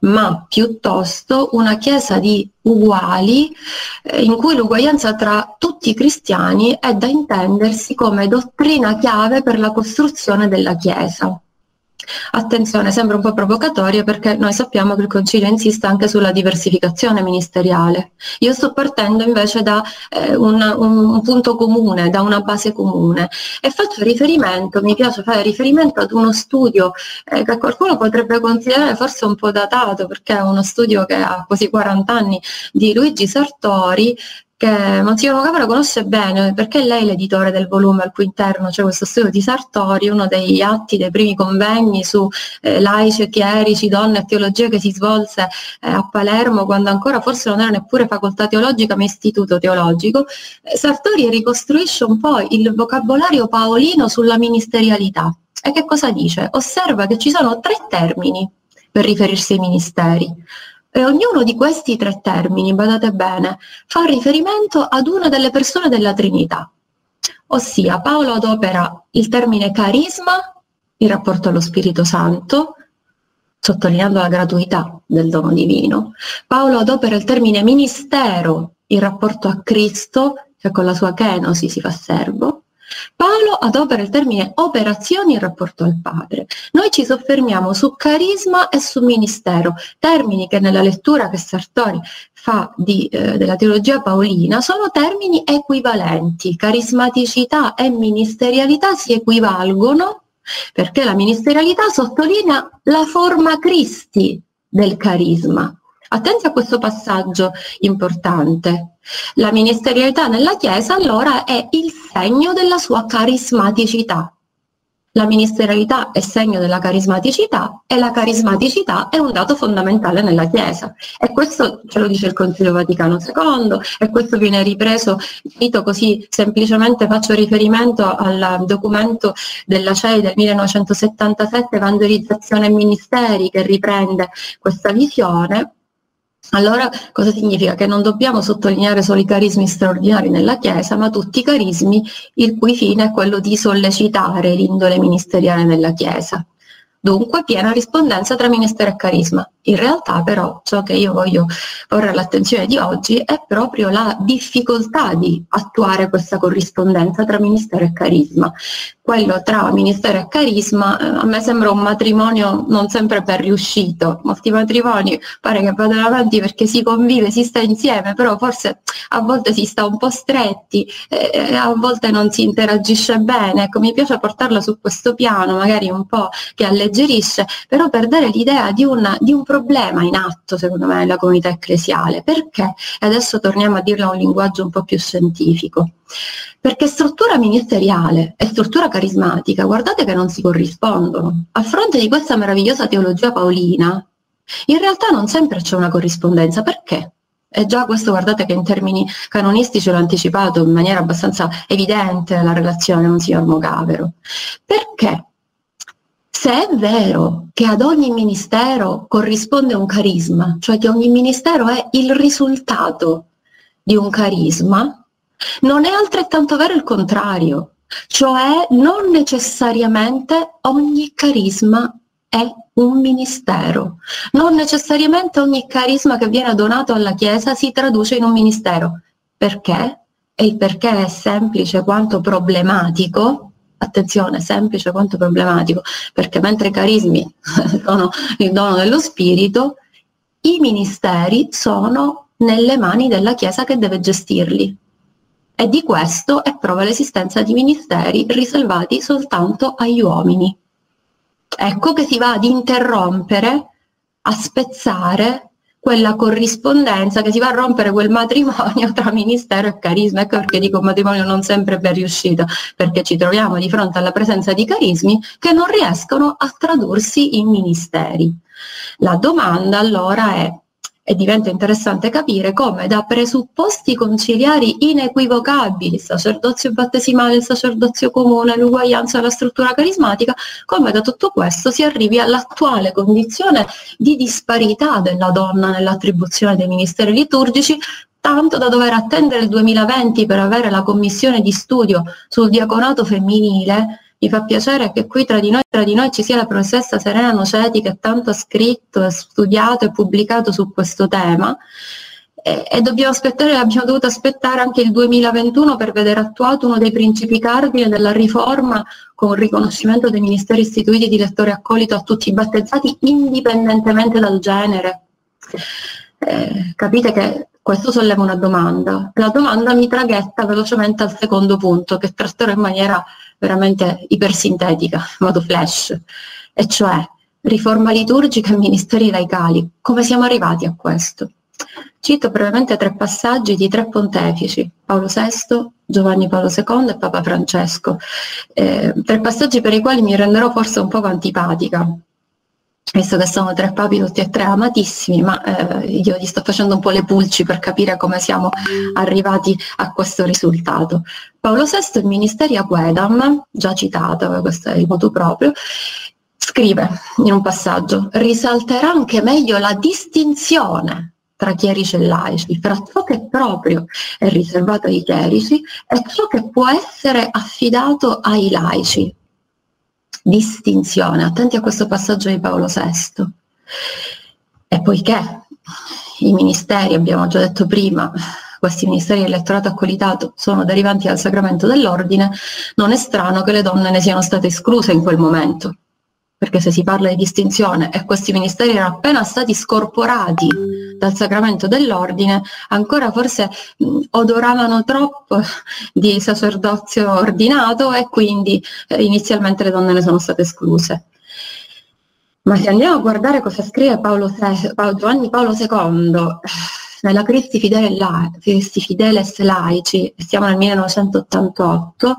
ma piuttosto una chiesa di uguali eh, in cui l'uguaglianza tra tutti i cristiani è da intendersi come dottrina chiave per la costruzione della chiesa. Attenzione, sembra un po' provocatorio perché noi sappiamo che il Concilio insiste anche sulla diversificazione ministeriale. Io sto partendo invece da eh, un, un, punto comune, da una base comune e faccio riferimento, mi piace fare riferimento ad uno studio eh, che qualcuno potrebbe considerare forse un po' datato perché è uno studio che ha quasi 40 anni di Luigi Sartori che Monsignor Vocavero conosce bene perché lei è l'editore del volume al cui interno c'è questo studio di Sartori, uno degli atti dei primi convegni su eh, laici e chierici, donne e teologia che si svolse eh, a Palermo quando ancora forse non era neppure facoltà teologica ma istituto teologico. Eh, Sartori ricostruisce un po' il vocabolario paolino sulla ministerialità. E che cosa dice? Osserva che ci sono tre termini per riferirsi ai ministeri. E ognuno di questi tre termini, badate bene, fa riferimento ad una delle persone della Trinità. Ossia, Paolo adopera il termine carisma in rapporto allo Spirito Santo, sottolineando la gratuità del dono divino. Paolo adopera il termine ministero in rapporto a Cristo, che con la sua kenosi si fa servo, Paolo adopera il termine operazioni in rapporto al Padre. Noi ci soffermiamo su carisma e su ministero, termini che nella lettura che Sartori fa di, eh, della teologia paolina sono termini equivalenti. Carismaticità e ministerialità si equivalgono perché la ministerialità sottolinea la forma Cristi del carisma. Attenti a questo passaggio importante. La ministerialità nella Chiesa allora è il segno della sua carismaticità. La ministerialità è segno della carismaticità e la carismaticità è un dato fondamentale nella Chiesa. E questo ce lo dice il Consiglio Vaticano II e questo viene ripreso, cito così semplicemente faccio riferimento al documento della CEI del 1977, Evangelizzazione e Ministeri, che riprende questa visione allora cosa significa? Che non dobbiamo sottolineare solo i carismi straordinari nella Chiesa, ma tutti i carismi il cui fine è quello di sollecitare l'indole ministeriale nella Chiesa. Dunque piena rispondenza tra ministero e carisma. In realtà però ciò che io voglio porre all'attenzione di oggi è proprio la difficoltà di attuare questa corrispondenza tra ministero e carisma. Quello tra ministero e carisma eh, a me sembra un matrimonio non sempre ben riuscito. Molti matrimoni pare che vadano avanti perché si convive, si sta insieme, però forse a volte si sta un po' stretti, eh, a volte non si interagisce bene. Ecco, mi piace portarla su questo piano, magari un po' che alleggerisce, però per dare l'idea di, una, di un problema in atto, secondo me, nella comunità ecclesiale. Perché? E adesso torniamo a dirlo a un linguaggio un po' più scientifico. Perché struttura ministeriale e struttura carismatica, guardate che non si corrispondono. A fronte di questa meravigliosa teologia paolina, in realtà non sempre c'è una corrispondenza. Perché? E già questo guardate che in termini canonistici l'ho anticipato in maniera abbastanza evidente la relazione con signor Mogavero. Perché se è vero che ad ogni ministero corrisponde un carisma, cioè che ogni ministero è il risultato di un carisma, non è altrettanto vero il contrario, cioè non necessariamente ogni carisma è un ministero, non necessariamente ogni carisma che viene donato alla Chiesa si traduce in un ministero. Perché? E il perché è semplice quanto problematico, attenzione, semplice quanto problematico, perché mentre i carismi sono il dono dello spirito, i ministeri sono nelle mani della Chiesa che deve gestirli. E di questo è prova l'esistenza di ministeri riservati soltanto agli uomini. Ecco che si va ad interrompere, a spezzare quella corrispondenza, che si va a rompere quel matrimonio tra ministero e carisma. Ecco perché dico matrimonio non sempre ben riuscito, perché ci troviamo di fronte alla presenza di carismi che non riescono a tradursi in ministeri. La domanda allora è e diventa interessante capire come da presupposti conciliari inequivocabili, il sacerdozio battesimale, il sacerdozio comune, l'uguaglianza la struttura carismatica, come da tutto questo si arrivi all'attuale condizione di disparità della donna nell'attribuzione dei ministeri liturgici, tanto da dover attendere il 2020 per avere la commissione di studio sul diaconato femminile mi fa piacere che qui tra di noi, tra di noi ci sia la professoressa Serena Noceti che tanto ha scritto, studiato e pubblicato su questo tema e, e dobbiamo aspettare, abbiamo dovuto aspettare anche il 2021 per vedere attuato uno dei principi cardine della riforma con il riconoscimento dei ministeri istituiti di lettore accolito a tutti i battezzati indipendentemente dal genere. Eh, capite che questo solleva una domanda. La domanda mi traghetta velocemente al secondo punto che tratterò in maniera veramente ipersintetica, in modo flash, e cioè riforma liturgica e ministeri laicali. Come siamo arrivati a questo? Cito brevemente tre passaggi di tre pontefici, Paolo VI, Giovanni Paolo II e Papa Francesco. Eh, tre passaggi per i quali mi renderò forse un po' antipatica, visto che sono tre papi tutti e tre amatissimi, ma eh, io gli sto facendo un po' le pulci per capire come siamo arrivati a questo risultato. Paolo VI, il Ministerio Guedam, già citato, questo è il modo proprio, scrive in un passaggio, risalterà anche meglio la distinzione tra chierici e laici, fra ciò che proprio è riservato ai chierici e ciò che può essere affidato ai laici, distinzione. Attenti a questo passaggio di Paolo VI. E poiché i ministeri, abbiamo già detto prima, questi ministeri dell'elettorato accolitato sono derivanti dal sacramento dell'ordine, non è strano che le donne ne siano state escluse in quel momento perché se si parla di distinzione e questi ministeri erano appena stati scorporati dal sacramento dell'ordine, ancora forse mh, odoravano troppo di sacerdozio ordinato e quindi eh, inizialmente le donne ne sono state escluse. Ma se andiamo a guardare cosa scrive Paolo Se- Paolo, Giovanni Paolo II nella Cristi, Fidele Cristi Fideles Laici, siamo nel 1988,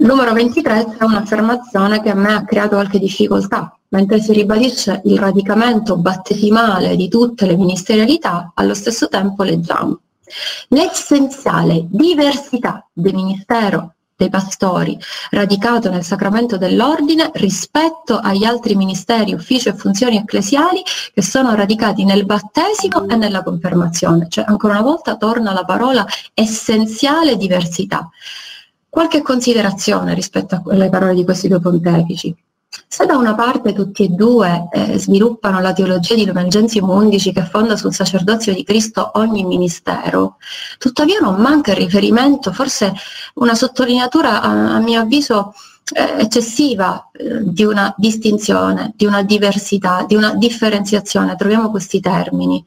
numero 23 è un'affermazione che a me ha creato qualche difficoltà. Mentre si ribadisce il radicamento battesimale di tutte le ministerialità, allo stesso tempo leggiamo l'essenziale diversità del ministero dei pastori radicato nel sacramento dell'ordine rispetto agli altri ministeri, uffici e funzioni ecclesiali che sono radicati nel battesimo e nella confermazione. Cioè ancora una volta torna la parola essenziale diversità. Qualche considerazione rispetto alle parole di questi due pontefici. Se da una parte tutti e due eh, sviluppano la teologia di Lumen Gentium 11 che fonda sul sacerdozio di Cristo ogni ministero, tuttavia non manca il riferimento, forse una sottolineatura a, a mio avviso eh, eccessiva eh, di una distinzione, di una diversità, di una differenziazione, troviamo questi termini.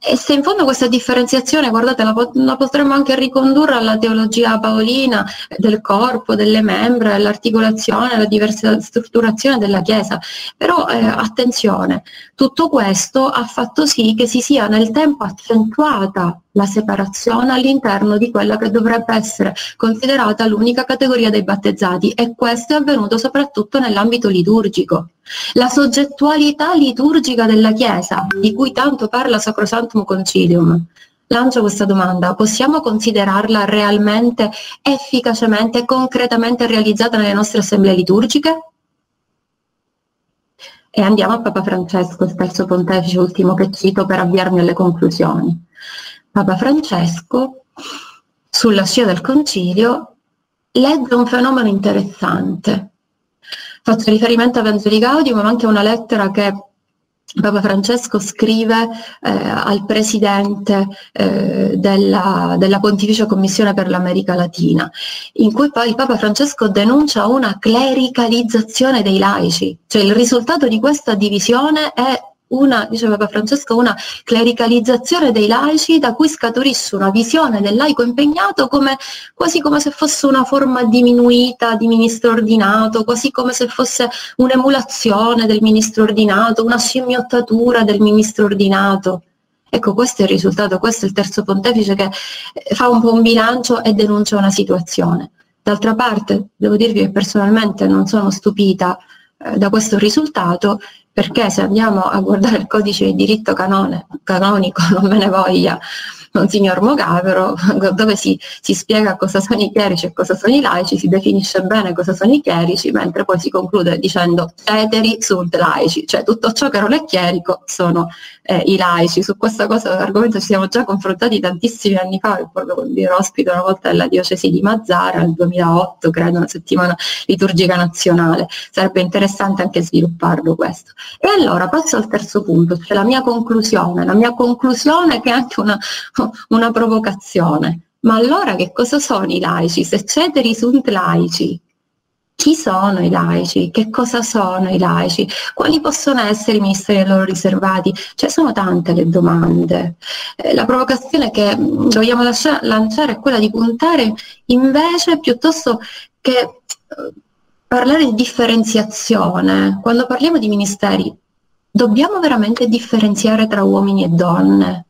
E se in fondo questa differenziazione, guardate, la, la, potremmo anche ricondurre alla teologia paolina del corpo, delle membra, dell'articolazione, la diversa strutturazione della Chiesa. Però eh, attenzione, tutto questo ha fatto sì che si sia nel tempo accentuata la separazione all'interno di quella che dovrebbe essere considerata l'unica categoria dei battezzati e questo è avvenuto soprattutto nell'ambito liturgico. La soggettualità liturgica della Chiesa, di cui tanto parla Sacrosanctum Concilium, lancio questa domanda, possiamo considerarla realmente, efficacemente, concretamente realizzata nelle nostre assemblee liturgiche? E andiamo a Papa Francesco, il terzo pontefice ultimo che cito per avviarmi alle conclusioni. Papa Francesco, sulla scia del concilio, legge un fenomeno interessante. Faccio riferimento a Vangeli Gaudium, ma anche a una lettera che Papa Francesco scrive eh, al presidente eh, della, della, Pontificia Commissione per l'America Latina, in cui poi il Papa Francesco denuncia una clericalizzazione dei laici, cioè il risultato di questa divisione è una, diceva Papa Francesco, una clericalizzazione dei laici da cui scaturisse una visione del laico impegnato come, quasi come se fosse una forma diminuita di ministro ordinato, quasi come se fosse un'emulazione del ministro ordinato, una scimmiottatura del ministro ordinato. Ecco, questo è il risultato, questo è il terzo pontefice che eh, fa un po' un bilancio e denuncia una situazione. D'altra parte, devo dirvi che personalmente non sono stupita da questo risultato perché se andiamo a guardare il codice di diritto canone, canonico, non me ne voglia, Monsignor Mogavero, dove si, si, spiega cosa sono i chierici e cosa sono i laici, si definisce bene cosa sono i chierici, mentre poi si conclude dicendo eteri sunt laici, cioè tutto ciò che non è chierico sono eh, i laici. Su questa cosa, argomento ci siamo già confrontati tantissimi anni fa, ricordo quando ero ospite una volta nella diocesi di Mazzara, nel 2008, credo, una settimana liturgica nazionale. Sarebbe interessante anche svilupparlo questo. E allora passo al terzo punto, cioè la mia conclusione, la mia conclusione che è anche una, una provocazione. Ma allora che cosa sono i laici? Se ceteri sunt laici, chi sono i laici? Che cosa sono i laici? Quali possono essere i ministeri loro riservati? Cioè sono tante le domande. Eh, la provocazione che vogliamo lasciare, lanciare è quella di puntare invece piuttosto che eh, parlare di differenziazione. Quando parliamo di ministeri, dobbiamo veramente differenziare tra uomini e donne?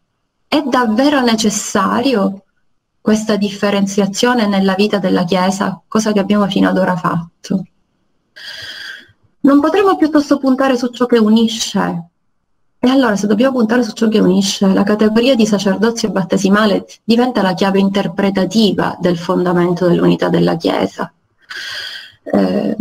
È davvero necessario questa differenziazione nella vita della Chiesa, cosa che abbiamo fino ad ora fatto? Non potremmo piuttosto puntare su ciò che unisce? E allora se dobbiamo puntare su ciò che unisce, la categoria di sacerdozio battesimale diventa la chiave interpretativa del fondamento dell'unità della Chiesa. Eh,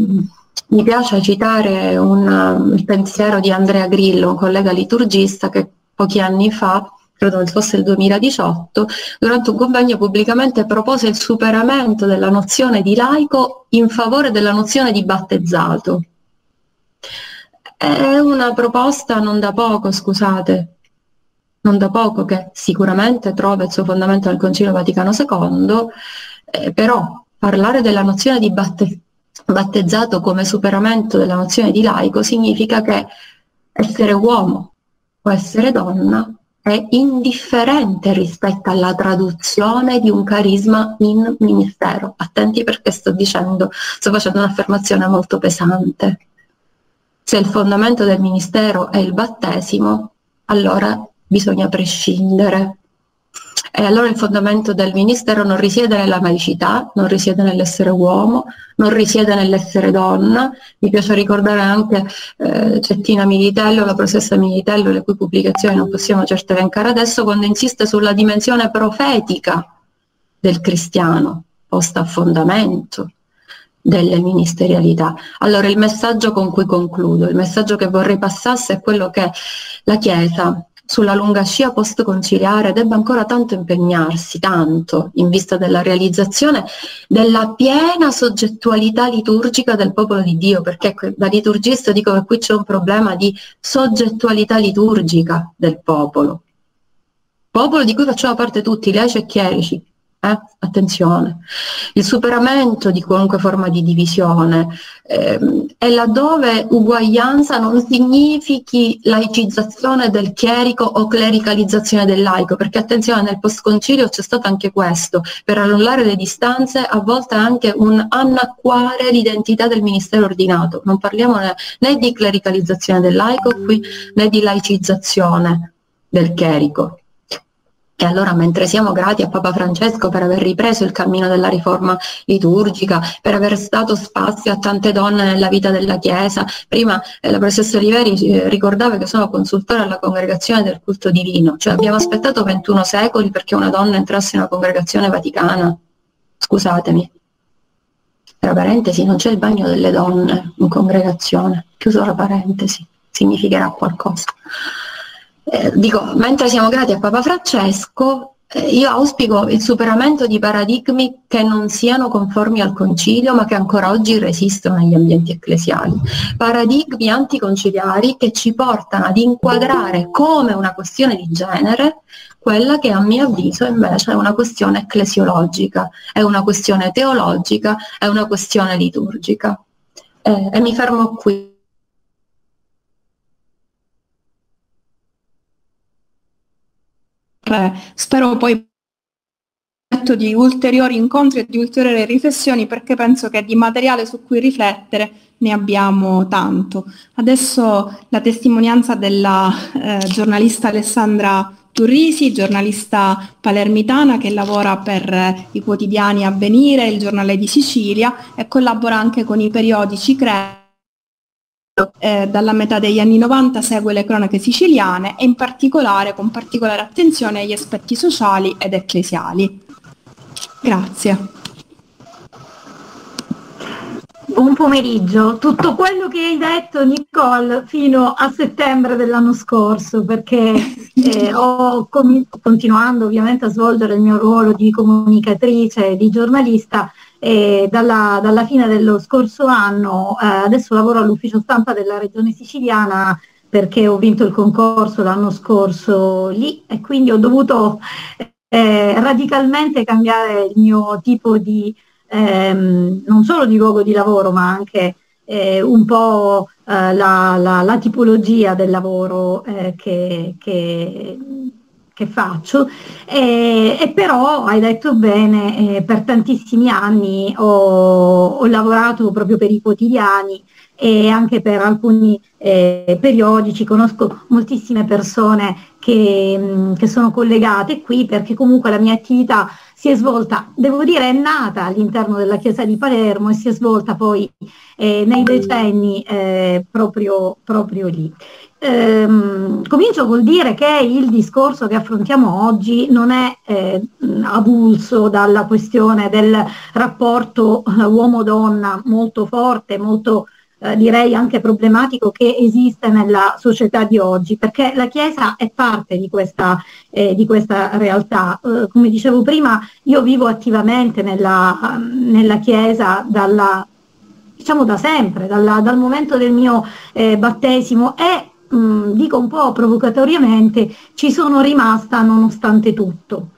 mi piace citare un, il pensiero di Andrea Grillo, un collega liturgista che pochi anni fa credo fosse il 2018, durante un convegno pubblicamente propose il superamento della nozione di laico in favore della nozione di battezzato. È una proposta non da poco, scusate, non da poco che sicuramente trova il suo fondamento nel Concilio Vaticano II, eh, però parlare della nozione di batte- battezzato come superamento della nozione di laico significa che essere uomo o essere donna è indifferente rispetto alla traduzione di un carisma in ministero. Attenti perché sto dicendo, sto facendo un'affermazione molto pesante. Se il fondamento del ministero è il battesimo, allora bisogna prescindere e allora il fondamento del ministero non risiede nella magicità, non risiede nell'essere uomo, non risiede nell'essere donna. Mi piace ricordare anche eh, Cettina Militello, la professoressa Militello, le cui pubblicazioni non possiamo certo elencare adesso, quando insiste sulla dimensione profetica del cristiano, posta a fondamento delle ministerialità. Allora il messaggio con cui concludo, il messaggio che vorrei passasse è quello che la Chiesa sulla lunga scia post-conciliare debba ancora tanto impegnarsi, tanto, in vista della realizzazione della piena soggettualità liturgica del popolo di Dio, perché da liturgista dico che qui c'è un problema di soggettualità liturgica del popolo. Popolo di cui facciamo parte tutti, laici e chierici, eh? Attenzione, il superamento di qualunque forma di divisione eh, è laddove uguaglianza non significhi laicizzazione del chierico o clericalizzazione del laico, perché attenzione, nel postconcilio c'è stato anche questo, per annullare le distanze a volte anche un annacquare l'identità del ministero ordinato, non parliamo né, né di clericalizzazione del laico qui né di laicizzazione del chierico. E allora mentre siamo grati a Papa Francesco per aver ripreso il cammino della riforma liturgica, per aver dato spazio a tante donne nella vita della Chiesa, prima eh, la professoressa Oliveri eh, ricordava che sono consultore alla congregazione del culto divino, cioè abbiamo aspettato 21 secoli perché una donna entrasse in una congregazione vaticana. Scusatemi. Tra parentesi, non c'è il bagno delle donne in congregazione, chiuso la parentesi, significherà qualcosa. Eh, dico, mentre siamo grati a Papa Francesco, eh, io auspico il superamento di paradigmi che non siano conformi al concilio, ma che ancora oggi resistono negli ambienti ecclesiali. Paradigmi anticonciliari che ci portano ad inquadrare come una questione di genere quella che a mio avviso invece è una questione ecclesiologica, è una questione teologica, è una questione liturgica. Eh, e mi fermo qui. Spero poi di ulteriori incontri e di ulteriori riflessioni perché penso che di materiale su cui riflettere ne abbiamo tanto. Adesso la testimonianza della eh, giornalista Alessandra Turrisi, giornalista palermitana che lavora per eh, i quotidiani Avvenire, il giornale di Sicilia e collabora anche con i periodici CRE eh, dalla metà degli anni 90 segue le cronache siciliane e in particolare con particolare attenzione agli aspetti sociali ed ecclesiali. Grazie. Buon pomeriggio. Tutto quello che hai detto Nicole fino a settembre dell'anno scorso perché eh, ho continuando ovviamente a svolgere il mio ruolo di comunicatrice e di giornalista e dalla, dalla, fine dello scorso anno, eh, adesso lavoro all'ufficio stampa della regione siciliana perché ho vinto il concorso l'anno scorso lì e quindi ho dovuto eh, radicalmente cambiare il mio tipo di, ehm, non solo di luogo di lavoro, ma anche eh, un po' eh, la, la, la, tipologia del lavoro eh, che, che che faccio, e, e, però hai detto bene, eh, per tantissimi anni ho, ho, lavorato proprio per i quotidiani e anche per alcuni eh, periodici, conosco moltissime persone che, mh, che sono collegate qui perché comunque la mia attività si è svolta, devo dire, è nata all'interno della Chiesa di Palermo e si è svolta poi eh, nei decenni eh, proprio, proprio lì. Ehm, comincio col dire che il discorso che affrontiamo oggi non è eh, avulso dalla questione del rapporto uomo-donna molto forte, molto eh, direi anche problematico che esiste nella società di oggi, perché la Chiesa è parte di questa, eh, di questa realtà. Eh, come dicevo prima, io vivo attivamente nella, nella Chiesa dalla, diciamo da sempre, dalla, dal momento del mio eh, battesimo e mh, mm, dico un po' provocatoriamente, ci sono rimasta nonostante tutto.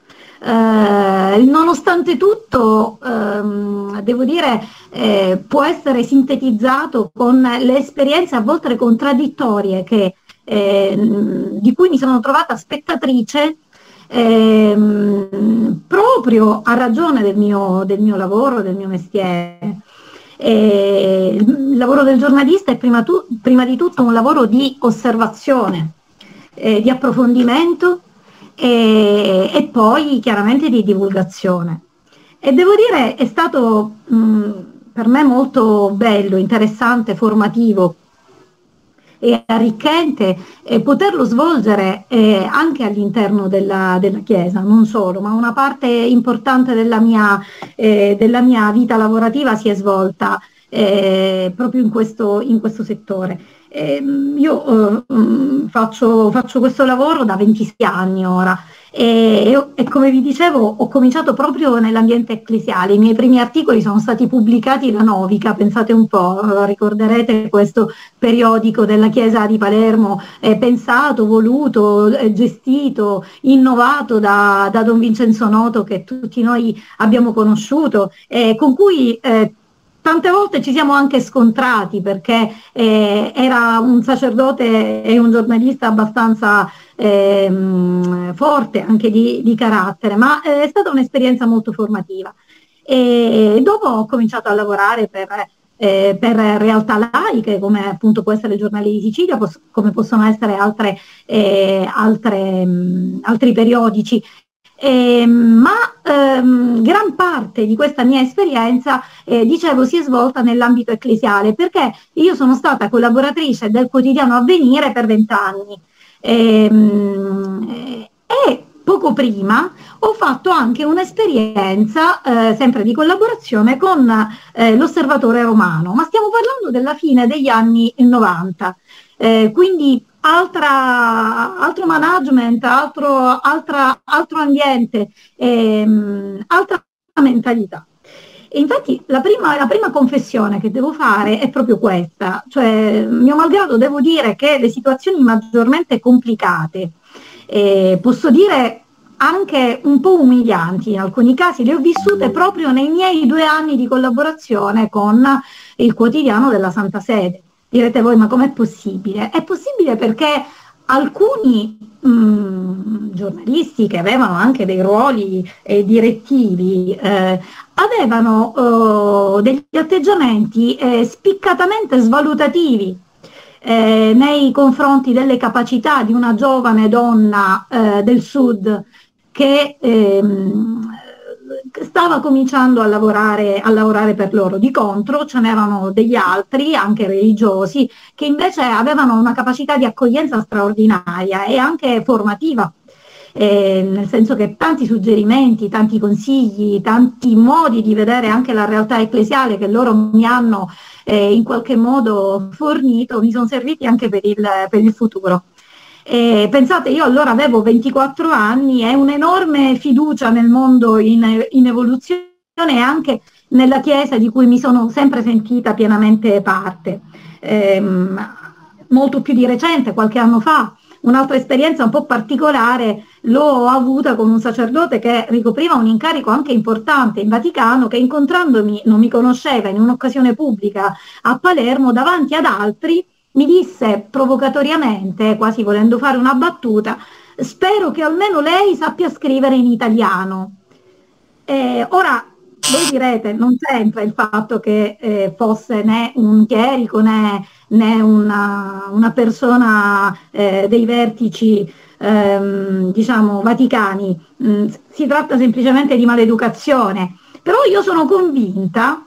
Eh, nonostante tutto, ehm, devo dire, eh, può essere sintetizzato con le esperienze a volte contraddittorie che, eh, di cui mi sono trovata spettatrice ehm, proprio a ragione del mio, del mio lavoro, del mio mestiere. Eh, il lavoro del giornalista è prima, tu, prima, di tutto un lavoro di osservazione, eh, di approfondimento e, e, poi chiaramente di divulgazione. E devo dire è stato mh, per me molto bello, interessante, formativo e arricchente eh, poterlo svolgere eh, anche all'interno della, della, Chiesa, non solo, ma una parte importante della mia, eh, della mia vita lavorativa si è svolta eh, proprio in questo, in questo settore. Ehm, io eh, mm, faccio, faccio questo lavoro da 26 anni ora e, e, come vi dicevo ho cominciato proprio nell'ambiente ecclesiale, i miei primi articoli sono stati pubblicati da Novica, pensate un po', ricorderete questo periodico della Chiesa di Palermo, eh, pensato, voluto, eh, gestito, innovato da, da, Don Vincenzo Noto che tutti noi abbiamo conosciuto, eh, con cui eh, tante volte ci siamo anche scontrati perché eh, era un sacerdote e un giornalista abbastanza eh, forte anche di, di, carattere, ma eh, è stata un'esperienza molto formativa. E dopo ho cominciato a lavorare per, eh, per realtà laiche, come appunto può essere il giornale di Sicilia, pos- come possono essere altre, eh, altre, mh, altri periodici eh, ma ehm, gran parte di questa mia esperienza, eh, dicevo, si è svolta nell'ambito ecclesiale perché io sono stata collaboratrice del quotidiano Avvenire per vent'anni ehm, e poco prima ho fatto anche un'esperienza eh, sempre di collaborazione con eh, l'osservatore romano, ma stiamo parlando della fine degli anni 90. Eh, quindi altra, altro management, altro, altra, altro ambiente, ehm, altra mentalità. E infatti la prima, la prima, confessione che devo fare è proprio questa, cioè mio malgrado devo dire che le situazioni maggiormente complicate, eh, posso dire anche un po' umilianti in alcuni casi, le ho vissute proprio nei miei due anni di collaborazione con il quotidiano della Santa Sede. Direte voi, ma com'è possibile? È possibile perché alcuni mh, mm, giornalisti che avevano anche dei ruoli eh, direttivi eh, avevano eh, degli atteggiamenti eh, spiccatamente svalutativi eh, nei confronti delle capacità di una giovane donna eh, del sud che ehm, stava cominciando a lavorare, a lavorare per loro. Di contro ce n'erano degli altri, anche religiosi, che invece avevano una capacità di accoglienza straordinaria e anche formativa. Eh, nel senso che tanti suggerimenti, tanti consigli, tanti modi di vedere anche la realtà ecclesiale che loro mi hanno eh, in qualche modo fornito mi sono serviti anche per il, per il futuro. E pensate, io allora avevo 24 anni e un'enorme fiducia nel mondo in, in evoluzione e anche nella Chiesa di cui mi sono sempre sentita pienamente parte. Eh, molto più di recente, qualche anno fa, un'altra esperienza un po' particolare l'ho avuta con un sacerdote che ricopriva un incarico anche importante in Vaticano, che incontrandomi non mi conosceva in un'occasione pubblica a Palermo davanti ad altri mi disse provocatoriamente, quasi volendo fare una battuta, spero che almeno lei sappia scrivere in italiano. Eh, ora, voi direte, non c'entra il fatto che eh, fosse né un chierico né, né una, una, persona eh, dei vertici ehm, diciamo vaticani, mm, si tratta semplicemente di maleducazione. Però io sono convinta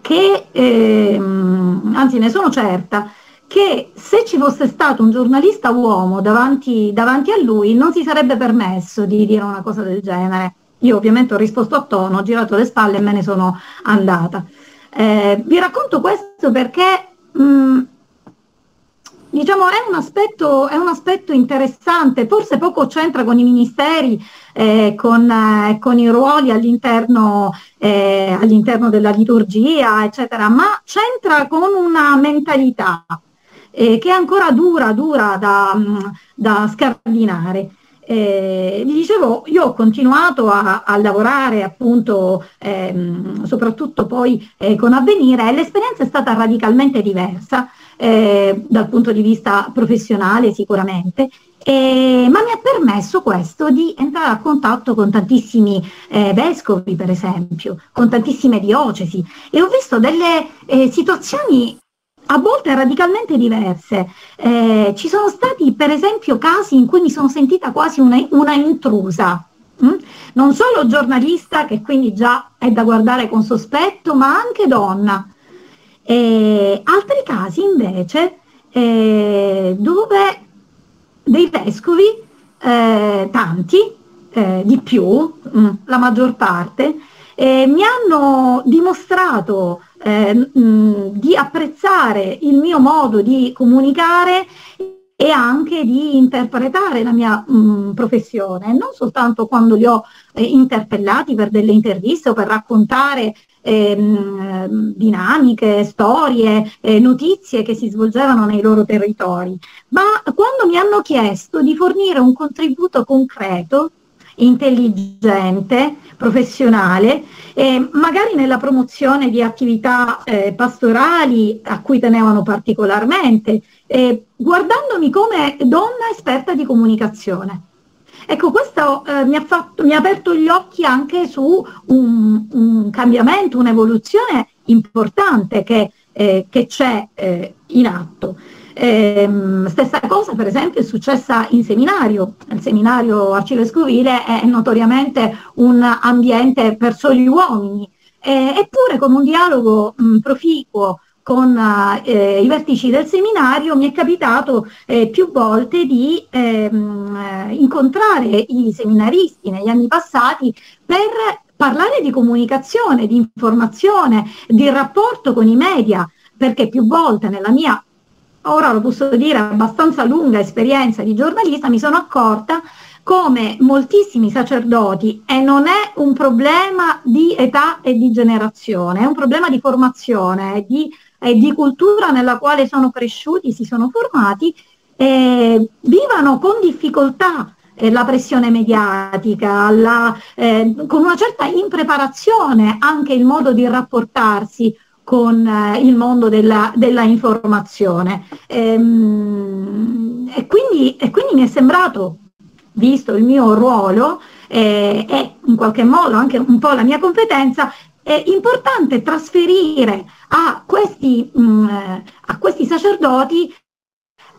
che, ehm, anzi ne sono certa, che se ci fosse stato un giornalista uomo davanti, davanti, a lui non si sarebbe permesso di dire una cosa del genere. Io ovviamente ho risposto a tono, ho girato le spalle e me ne sono andata. Eh, vi racconto questo perché mh, mm, diciamo, è, un aspetto, è un aspetto interessante, forse poco c'entra con i ministeri, eh, con, eh, con, i ruoli all'interno, eh, all'interno, della liturgia, eccetera, ma c'entra con una mentalità eh, che è ancora dura, dura da, da scardinare. Eh, vi dicevo, io ho continuato a, a lavorare appunto ehm, soprattutto poi eh, con Avvenire e l'esperienza è stata radicalmente diversa eh, dal punto di vista professionale sicuramente, eh, ma mi ha permesso questo di entrare a contatto con tantissimi eh, vescovi, per esempio, con tantissime diocesi e ho visto delle eh, situazioni a volte radicalmente diverse. Eh, ci sono stati per esempio casi in cui mi sono sentita quasi una, una intrusa, mh? Hm? non solo giornalista, che quindi già è da guardare con sospetto, ma anche donna. E altri casi invece eh, dove dei vescovi, eh, tanti, eh, di più, mh, la maggior parte, eh, mi hanno dimostrato eh, mh, di apprezzare il mio modo di comunicare e anche di interpretare la mia mh, professione, non soltanto quando li ho eh, interpellati per delle interviste o per raccontare ehm, dinamiche, storie, eh, notizie che si svolgevano nei loro territori, ma quando mi hanno chiesto di fornire un contributo concreto intelligente, professionale, eh, magari nella promozione di attività eh, pastorali a cui tenevano particolarmente, eh, guardandomi come donna esperta di comunicazione. Ecco, questo eh, mi, ha fatto, mi, ha aperto gli occhi anche su un, un cambiamento, un'evoluzione importante che, eh, che c'è eh, in atto. Ehm, stessa cosa per esempio è successa in seminario, il seminario arcivescovile è notoriamente un ambiente per soli uomini, eh, eppure con un dialogo mh, proficuo con eh, i vertici del seminario mi è capitato eh, più volte di ehm, incontrare i seminaristi negli anni passati per parlare di comunicazione, di informazione, di rapporto con i media, perché più volte nella mia ora lo posso dire, abbastanza lunga esperienza di giornalista, mi sono accorta come moltissimi sacerdoti, e non è un problema di età e di generazione, è un problema di formazione di, di cultura nella quale sono cresciuti, si sono formati, eh, vivano con difficoltà eh, la pressione mediatica, la, eh, con una certa impreparazione anche il modo di rapportarsi con eh, il mondo della, della informazione. Ehm, e, quindi, e, quindi, mi è sembrato, visto il mio ruolo eh, e in qualche modo anche un po' la mia competenza, è importante trasferire a questi, mh, mm, a questi sacerdoti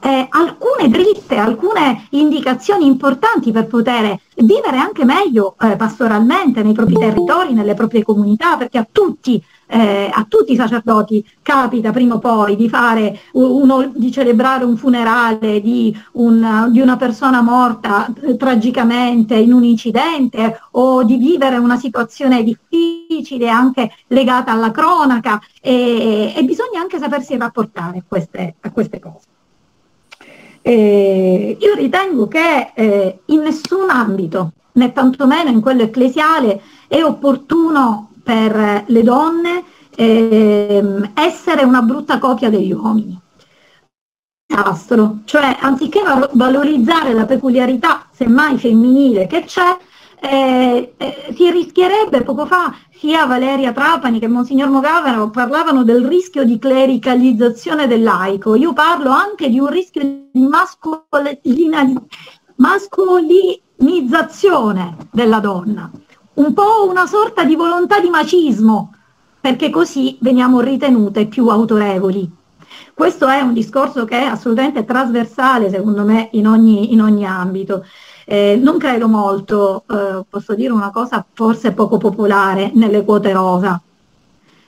eh, alcune dritte, alcune indicazioni importanti per poter vivere anche meglio eh, pastoralmente nei propri territori, nelle proprie comunità, perché a tutti, eh, a tutti i sacerdoti capita prima o poi di, fare uno, di celebrare un funerale di, un, di una persona morta eh, tragicamente in un incidente o di vivere una situazione difficile anche legata alla cronaca e, e bisogna anche sapersi rapportare a queste, a queste cose. Eh, io ritengo che eh, in nessun ambito, né tantomeno in quello ecclesiale, è opportuno per le donne eh, essere una brutta copia degli uomini. Disastro, cioè anziché valorizzare la peculiarità, semmai femminile, che c'è, eh, eh, si rischierebbe, poco fa sia Valeria Trapani che Monsignor Mogavero parlavano del rischio di clericalizzazione del laico, io parlo anche di un rischio di mascolinizzazione della donna, un po' una sorta di volontà di macismo, perché così veniamo ritenute più autorevoli. Questo è un discorso che è assolutamente trasversale, secondo me, in ogni, in ogni ambito. Eh, non credo molto, eh, posso dire una cosa forse poco popolare, nelle quote rosa.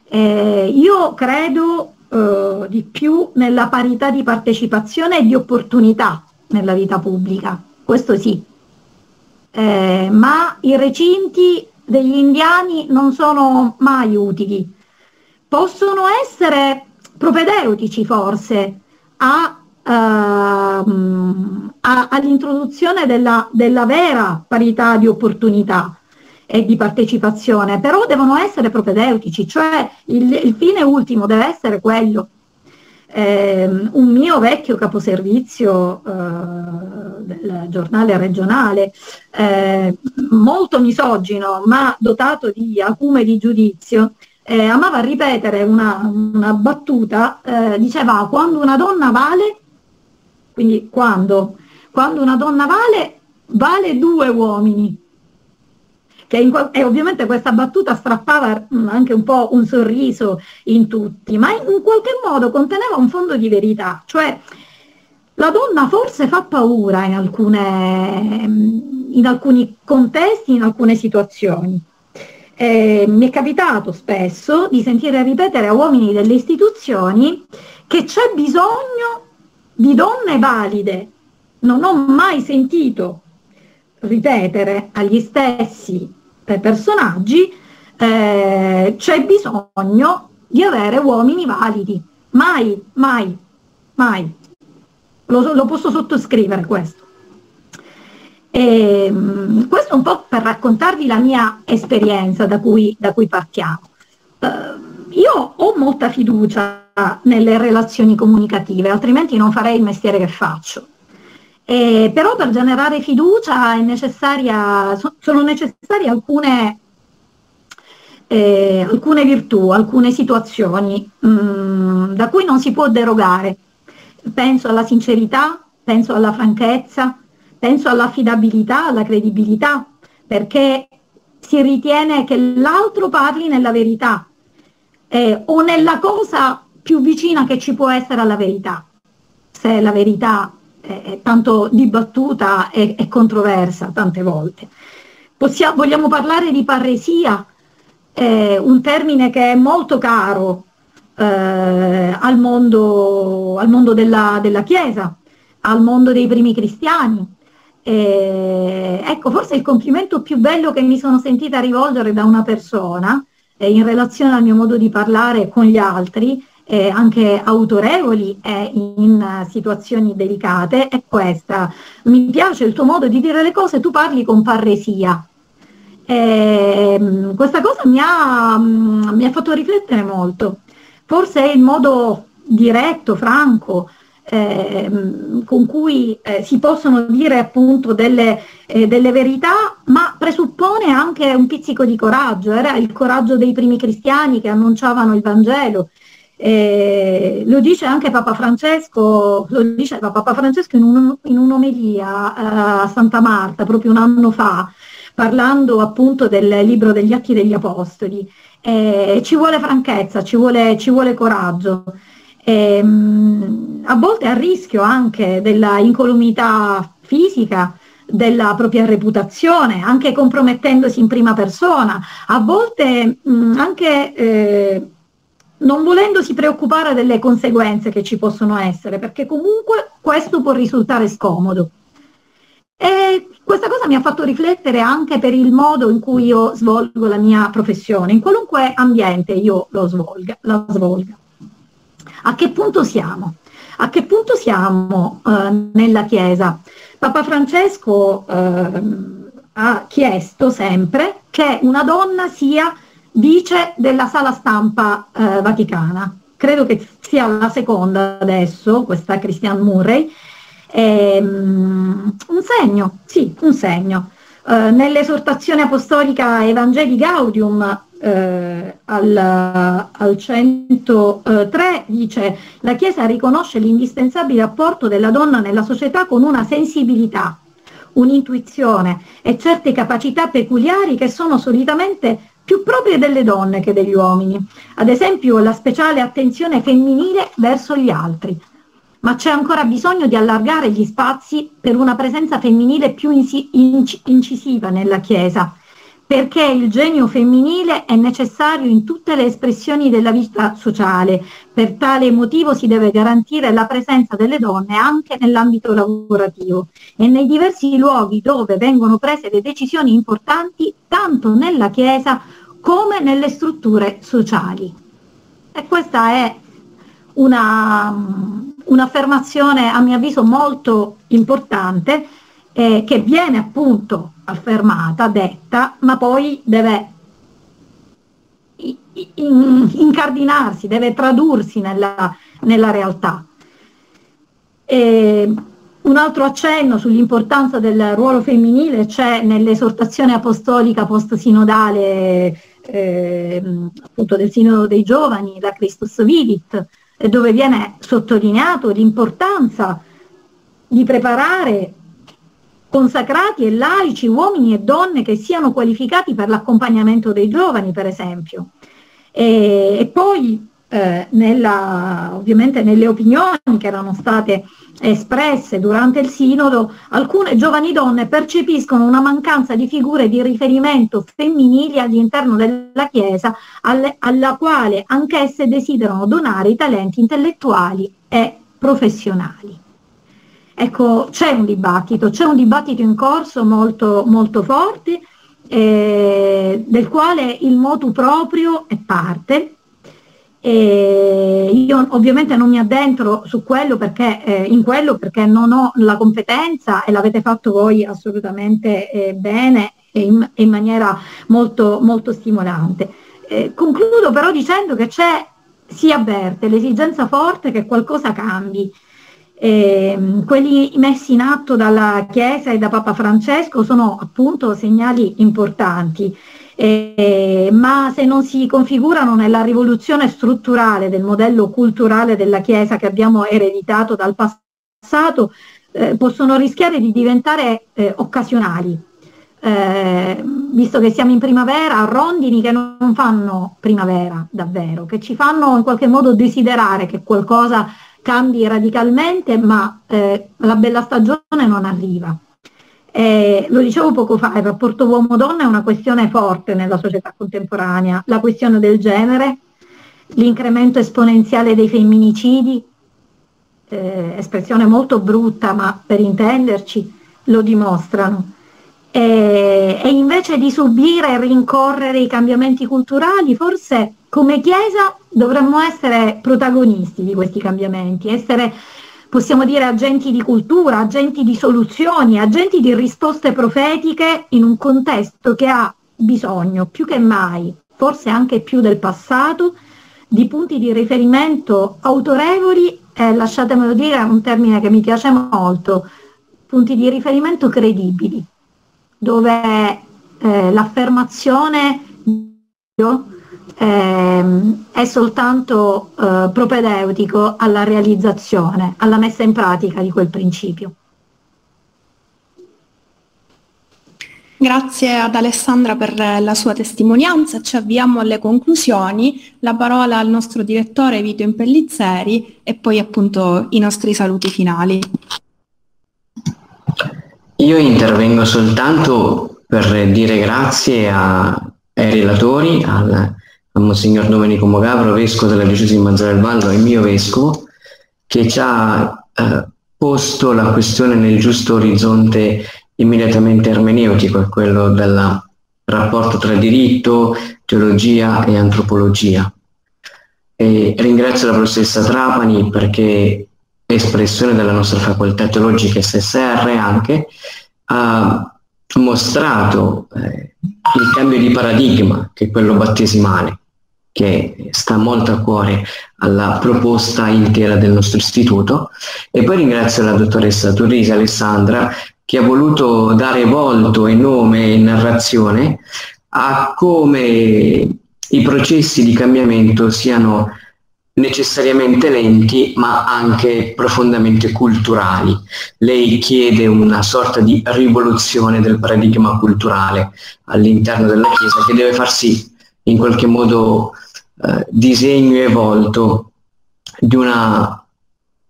Eh, io credo eh, di più nella parità di partecipazione e di opportunità nella vita pubblica, questo sì. Eh, ma i recinti degli indiani non sono mai utili. Possono essere propedeutici forse a Ehm, all'introduzione della, della vera parità di opportunità e di partecipazione, però devono essere propedeutici, cioè il, il fine ultimo deve essere quello. Eh, un mio vecchio caposervizio eh, del giornale regionale, eh, molto misogino ma dotato di acume di giudizio, eh, amava ripetere una, una battuta, eh, diceva quando una donna vale quindi quando? Quando una donna vale, vale due uomini. In, e ovviamente questa battuta strappava mm, anche un po' un sorriso in tutti, ma in, qualche modo conteneva un fondo di verità, cioè la donna forse fa paura in, alcune, in alcuni contesti, in alcune situazioni. Eh, mi è capitato spesso di sentire ripetere a uomini delle istituzioni che c'è bisogno di donne valide non ho mai sentito ripetere agli stessi personaggi eh, c'è bisogno di avere uomini validi. Mai, mai, mai. Lo, lo posso sottoscrivere questo. E, ehm, questo un po' per raccontarvi la mia esperienza da cui, da cui partiamo. Uh, io ho molta fiducia nelle relazioni comunicative, altrimenti non farei il mestiere che faccio. Eh, però per generare fiducia necessaria, sono necessarie alcune, eh, alcune virtù, alcune situazioni mh, mm, da cui non si può derogare. Penso alla sincerità, penso alla franchezza, penso all'affidabilità, alla credibilità, perché si ritiene che l'altro parli nella verità eh, o nella cosa più vicina che ci può essere alla verità, se la verità è tanto dibattuta e, e controversa tante volte. Possiamo, vogliamo parlare di parresia, eh, un termine che è molto caro eh, al mondo, al mondo della, della, Chiesa, al mondo dei primi cristiani. Eh, ecco, forse il complimento più bello che mi sono sentita rivolgere da una persona eh, in relazione al mio modo di parlare con gli altri eh, anche autorevoli e in situazioni delicate è questa. Mi piace il tuo modo di dire le cose, tu parli con parresia. Eh, questa cosa mi ha, mi ha, fatto riflettere molto. Forse è il modo diretto, franco, eh, con cui eh, si possono dire appunto delle, eh, delle, verità, ma presuppone anche un pizzico di coraggio, era il coraggio dei primi cristiani che annunciavano il Vangelo. Eh, lo dice anche Papa Francesco, lo dice Papa Francesco in, un, in un'omelia a Santa Marta proprio un anno fa, parlando appunto del libro degli Atti degli Apostoli. Eh, ci vuole franchezza, ci vuole, ci vuole coraggio ehm, a volte a rischio anche della incolumità fisica, della propria reputazione, anche compromettendosi in prima persona, a volte mh, anche eh, non volendosi preoccupare delle conseguenze che ci possono essere, perché comunque questo può risultare scomodo. E questa cosa mi ha fatto riflettere anche per il modo in cui io svolgo la mia professione, in qualunque ambiente io lo svolga. La svolga. A che punto siamo? A che punto siamo eh, nella Chiesa? Papa Francesco eh, ha chiesto sempre che una donna sia vice della sala stampa eh, vaticana. Credo che sia la seconda adesso, questa Christian Murray. Um, un segno, sì, un segno. Uh, nell'esortazione apostolica Evangeli Gaudium eh, al, al 103 dice la Chiesa riconosce l'indispensabile apporto della donna nella società con una sensibilità, un'intuizione e certe capacità peculiari che sono solitamente più proprie delle donne che degli uomini, ad esempio la speciale attenzione femminile verso gli altri. Ma c'è ancora bisogno di allargare gli spazi per una presenza femminile più incisiva nella Chiesa perché il genio femminile è necessario in tutte le espressioni della vita sociale. Per tale motivo si deve garantire la presenza delle donne anche nell'ambito lavorativo e nei diversi luoghi dove vengono prese le decisioni importanti tanto nella Chiesa come nelle strutture sociali. E questa è una, un'affermazione a mio avviso molto importante eh, che viene appunto affermata, detta, ma poi deve in, incardinarsi, deve tradursi nella, nella realtà. E un altro accenno sull'importanza del ruolo femminile c'è nell'esortazione apostolica post-sinodale eh, appunto del Sinodo dei Giovani, la Christus Vivit, dove viene sottolineato l'importanza di preparare consacrati e laici, uomini e donne che siano qualificati per l'accompagnamento dei giovani, per esempio. E, e poi eh, nella, ovviamente nelle opinioni che erano state espresse durante il sinodo, alcune giovani donne percepiscono una mancanza di figure di riferimento femminili all'interno della Chiesa, alle, alla quale anch'esse desiderano donare i talenti intellettuali e professionali. Ecco, c'è un dibattito, c'è un dibattito in corso molto, molto forte, eh, del quale il motu proprio è parte. E io ovviamente non mi addentro su quello perché, eh, in quello perché non ho la competenza e l'avete fatto voi assolutamente eh, bene e in, in, maniera molto, molto stimolante. Eh, concludo però dicendo che c'è, si avverte l'esigenza forte che qualcosa cambi eh, quelli messi in atto dalla Chiesa e da Papa Francesco sono appunto segnali importanti, eh, ma se non si configurano nella rivoluzione strutturale del modello culturale della Chiesa che abbiamo ereditato dal passato, eh, possono rischiare di diventare eh, occasionali. Eh, visto che siamo in primavera, rondini che non fanno primavera davvero, che ci fanno in qualche modo desiderare che qualcosa cambi radicalmente, ma eh, la bella stagione non arriva. Eh, lo dicevo poco fa, il rapporto uomo-donna è una questione forte nella società contemporanea, la questione del genere, l'incremento esponenziale dei femminicidi, eh, espressione molto brutta, ma per intenderci lo dimostrano. E, e invece di subire e rincorrere i cambiamenti culturali, forse come Chiesa dovremmo essere protagonisti di questi cambiamenti, essere, possiamo dire, agenti di cultura, agenti di soluzioni, agenti di risposte profetiche in un contesto che ha bisogno più che mai, forse anche più del passato, di punti di riferimento autorevoli eh, lasciatemelo dire, è un termine che mi piace molto, punti di riferimento credibili, dove eh, l'affermazione eh, è soltanto eh, propedeutico alla realizzazione, alla messa in pratica di quel principio. Grazie ad Alessandra per la sua testimonianza, ci avviamo alle conclusioni, la parola al nostro direttore Vito Impellizzeri e poi appunto i nostri saluti finali. Io intervengo soltanto per dire grazie a, ai relatori, al, a Monsignor Domenico Mogavro, vescovo della diocesi di Mazzara del Vallo e mio vescovo, che ci ha eh, posto la questione nel giusto orizzonte immediatamente ermeneutico, è quello del rapporto tra diritto, teologia e antropologia. E ringrazio la professoressa Trapani perché espressione della nostra facoltà teologica SSR anche, ha mostrato eh, il cambio di paradigma che è quello battesimale, che sta molto a cuore alla proposta intera del nostro istituto. E poi ringrazio la dottoressa Turrisi Alessandra che ha voluto dare volto e nome e narrazione a come i processi di cambiamento siano necessariamente lenti ma anche profondamente culturali. Lei chiede una sorta di rivoluzione del paradigma culturale all'interno della Chiesa che deve farsi in qualche modo eh, disegno e volto di una,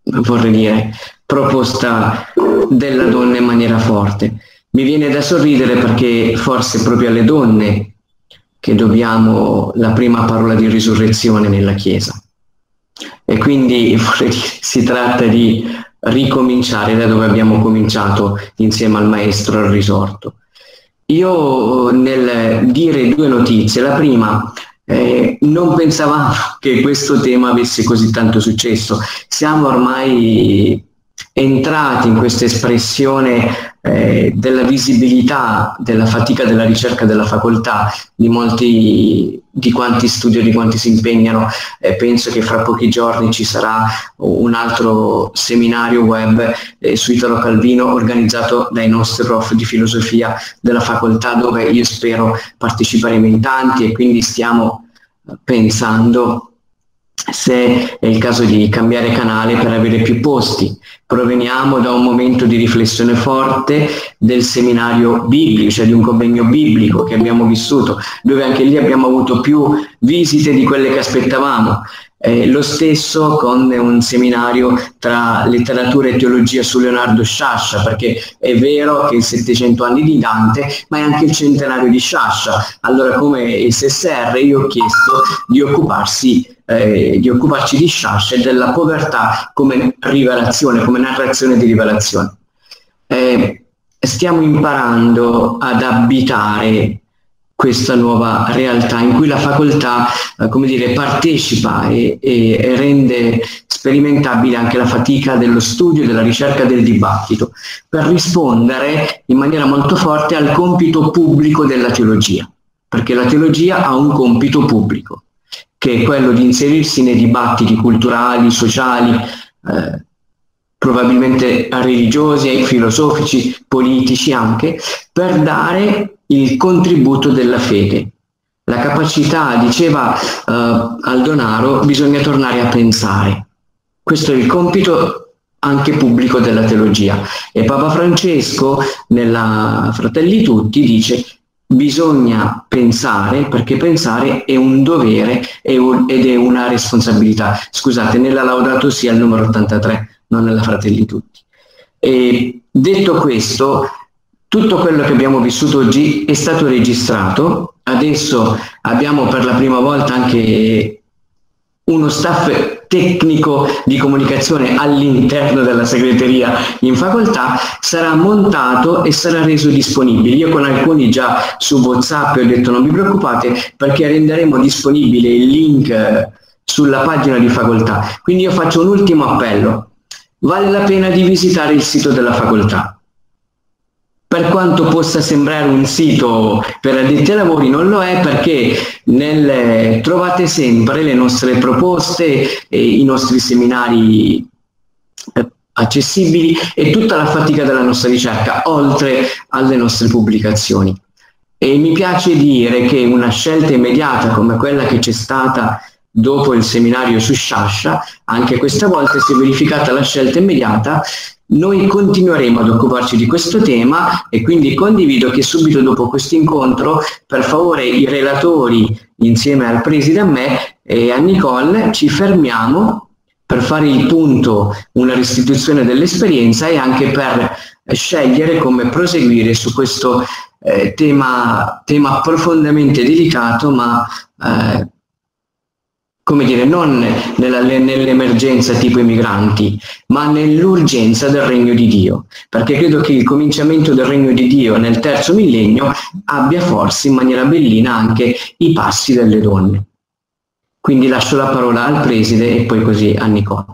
vorrei dire, proposta della donna in maniera forte. Mi viene da sorridere perché forse proprio alle donne che dobbiamo la prima parola di risurrezione nella Chiesa. E quindi vorrei dire, si tratta di ricominciare da dove abbiamo cominciato insieme al maestro al risorto. Io nel dire due notizie, la prima, eh, non pensavamo che questo tema avesse così tanto successo, siamo ormai entrati in questa espressione eh, della visibilità, della fatica della ricerca della facoltà, di molti di quanti studiano, di quanti si impegnano. Eh, penso che fra pochi giorni ci sarà un altro seminario web eh, su Italo Calvino organizzato dai nostri prof di filosofia della facoltà dove io spero parteciperemo in tanti e quindi stiamo pensando se è il caso di cambiare canale per avere più posti. Proveniamo da un momento di riflessione forte del seminario biblico, cioè di un convegno biblico che abbiamo vissuto, dove anche lì abbiamo avuto più visite di quelle che aspettavamo. Eh, lo stesso con un seminario tra letteratura e teologia su Leonardo Sciascia, perché è vero che i 700 anni di Dante, ma è anche il centenario di Sciascia. Allora come SSR io ho chiesto di occuparsi eh, di occuparci di Sciascia e della povertà come rivelazione, come narrazione di rivelazione. Eh, stiamo imparando ad abitare questa nuova realtà in cui la facoltà eh, come dire, partecipa e, e, e, rende sperimentabile anche la fatica dello studio, della ricerca, del dibattito, per rispondere in maniera molto forte al compito pubblico della teologia, perché la teologia ha un compito pubblico, che è quello di inserirsi nei dibattiti culturali, sociali, eh, probabilmente religiosi, filosofici, politici anche, per dare il contributo della fede. La capacità, diceva uh, Aldonaro, bisogna tornare a pensare. Questo è il compito anche pubblico della teologia. E Papa Francesco, nella Fratelli Tutti, dice bisogna pensare, perché pensare è un dovere ed è una responsabilità. Scusate, nella Laudato sia il numero 83, non nella Fratelli Tutti. E detto questo, tutto quello che abbiamo vissuto oggi è stato registrato, adesso abbiamo per la prima volta anche uno staff tecnico di comunicazione all'interno della segreteria in facoltà sarà montato e sarà reso disponibile. Io con alcuni già su WhatsApp ho detto non vi preoccupate perché renderemo disponibile il link eh, sulla pagina di facoltà. Quindi io faccio un ultimo appello. Vale la pena di visitare il sito della facoltà per quanto possa sembrare un sito per addetti ai lavori, non lo è perché nel, trovate sempre le nostre proposte, e i nostri seminari eh, accessibili e tutta la fatica della nostra ricerca, oltre alle nostre pubblicazioni. E mi piace dire che una scelta immediata come quella che c'è stata dopo il seminario su Sciascia, anche questa volta si è verificata la scelta immediata, noi continueremo ad occuparci di questo tema e quindi condivido che subito dopo questo incontro, per favore, i relatori insieme al preside a me e a Nicole ci fermiamo per fare il punto, una restituzione dell'esperienza e anche per scegliere come proseguire su questo eh, tema, tema, profondamente delicato, ma eh, come dire, non nella, nell'emergenza tipo i migranti, ma nell'urgenza del regno di Dio, perché credo che il cominciamento del regno di Dio nel terzo millennio abbia forse in maniera bellina anche i passi delle donne. Quindi lascio la parola al preside e poi così a Nicole.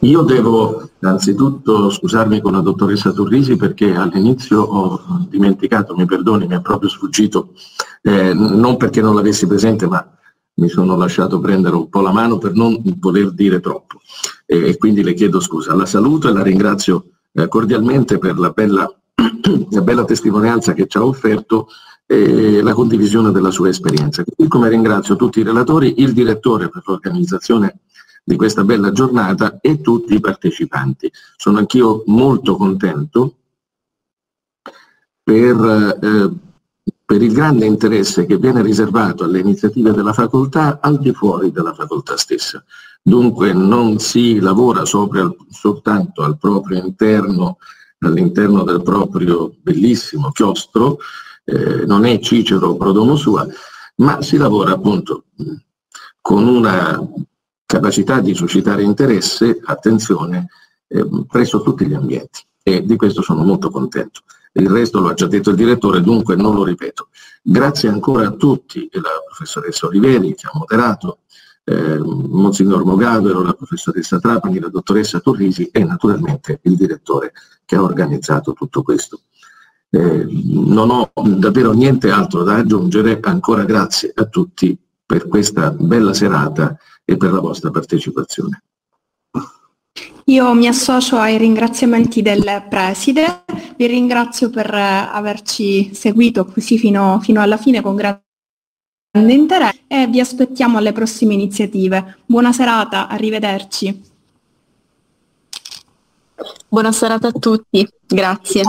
Io devo innanzitutto scusarmi con la dottoressa Turrisi perché all'inizio ho dimenticato, mi perdoni, mi è proprio sfuggito, eh, non perché non l'avessi presente, ma mi sono lasciato prendere un po' la mano per non voler dire troppo e, e quindi le chiedo scusa. La saluto e la ringrazio eh, cordialmente per la bella la bella testimonianza che ci ha offerto e la condivisione della sua esperienza. Così come ringrazio tutti i relatori, il direttore per l'organizzazione di questa bella giornata e tutti i partecipanti. Sono anch'io molto contento per, eh, per, il grande interesse che viene riservato alle iniziative della facoltà al di fuori della facoltà stessa. Dunque non si lavora sopra, soltanto al proprio interno all'interno del proprio bellissimo chiostro, eh, non è Cicero Prodomo sua, ma si lavora appunto con una capacità di suscitare interesse, attenzione, eh, presso tutti gli ambienti e di questo sono molto contento. Il resto lo ha già detto il direttore, dunque non lo ripeto. Grazie ancora a tutti la professoressa Oliveri che ha moderato, eh, Monsignor Mogavero, la professoressa Trapani, la dottoressa Torrisi e naturalmente il direttore che ha organizzato tutto questo. Eh, non ho davvero niente altro da aggiungere, ancora grazie a tutti per questa bella serata e per la vostra partecipazione. Io mi associo ai ringraziamenti del preside, vi ringrazio per averci seguito così fino, fino alla fine con grande interesse e vi aspettiamo alle prossime iniziative. Buona serata, arrivederci. Buona serata a tutti, grazie.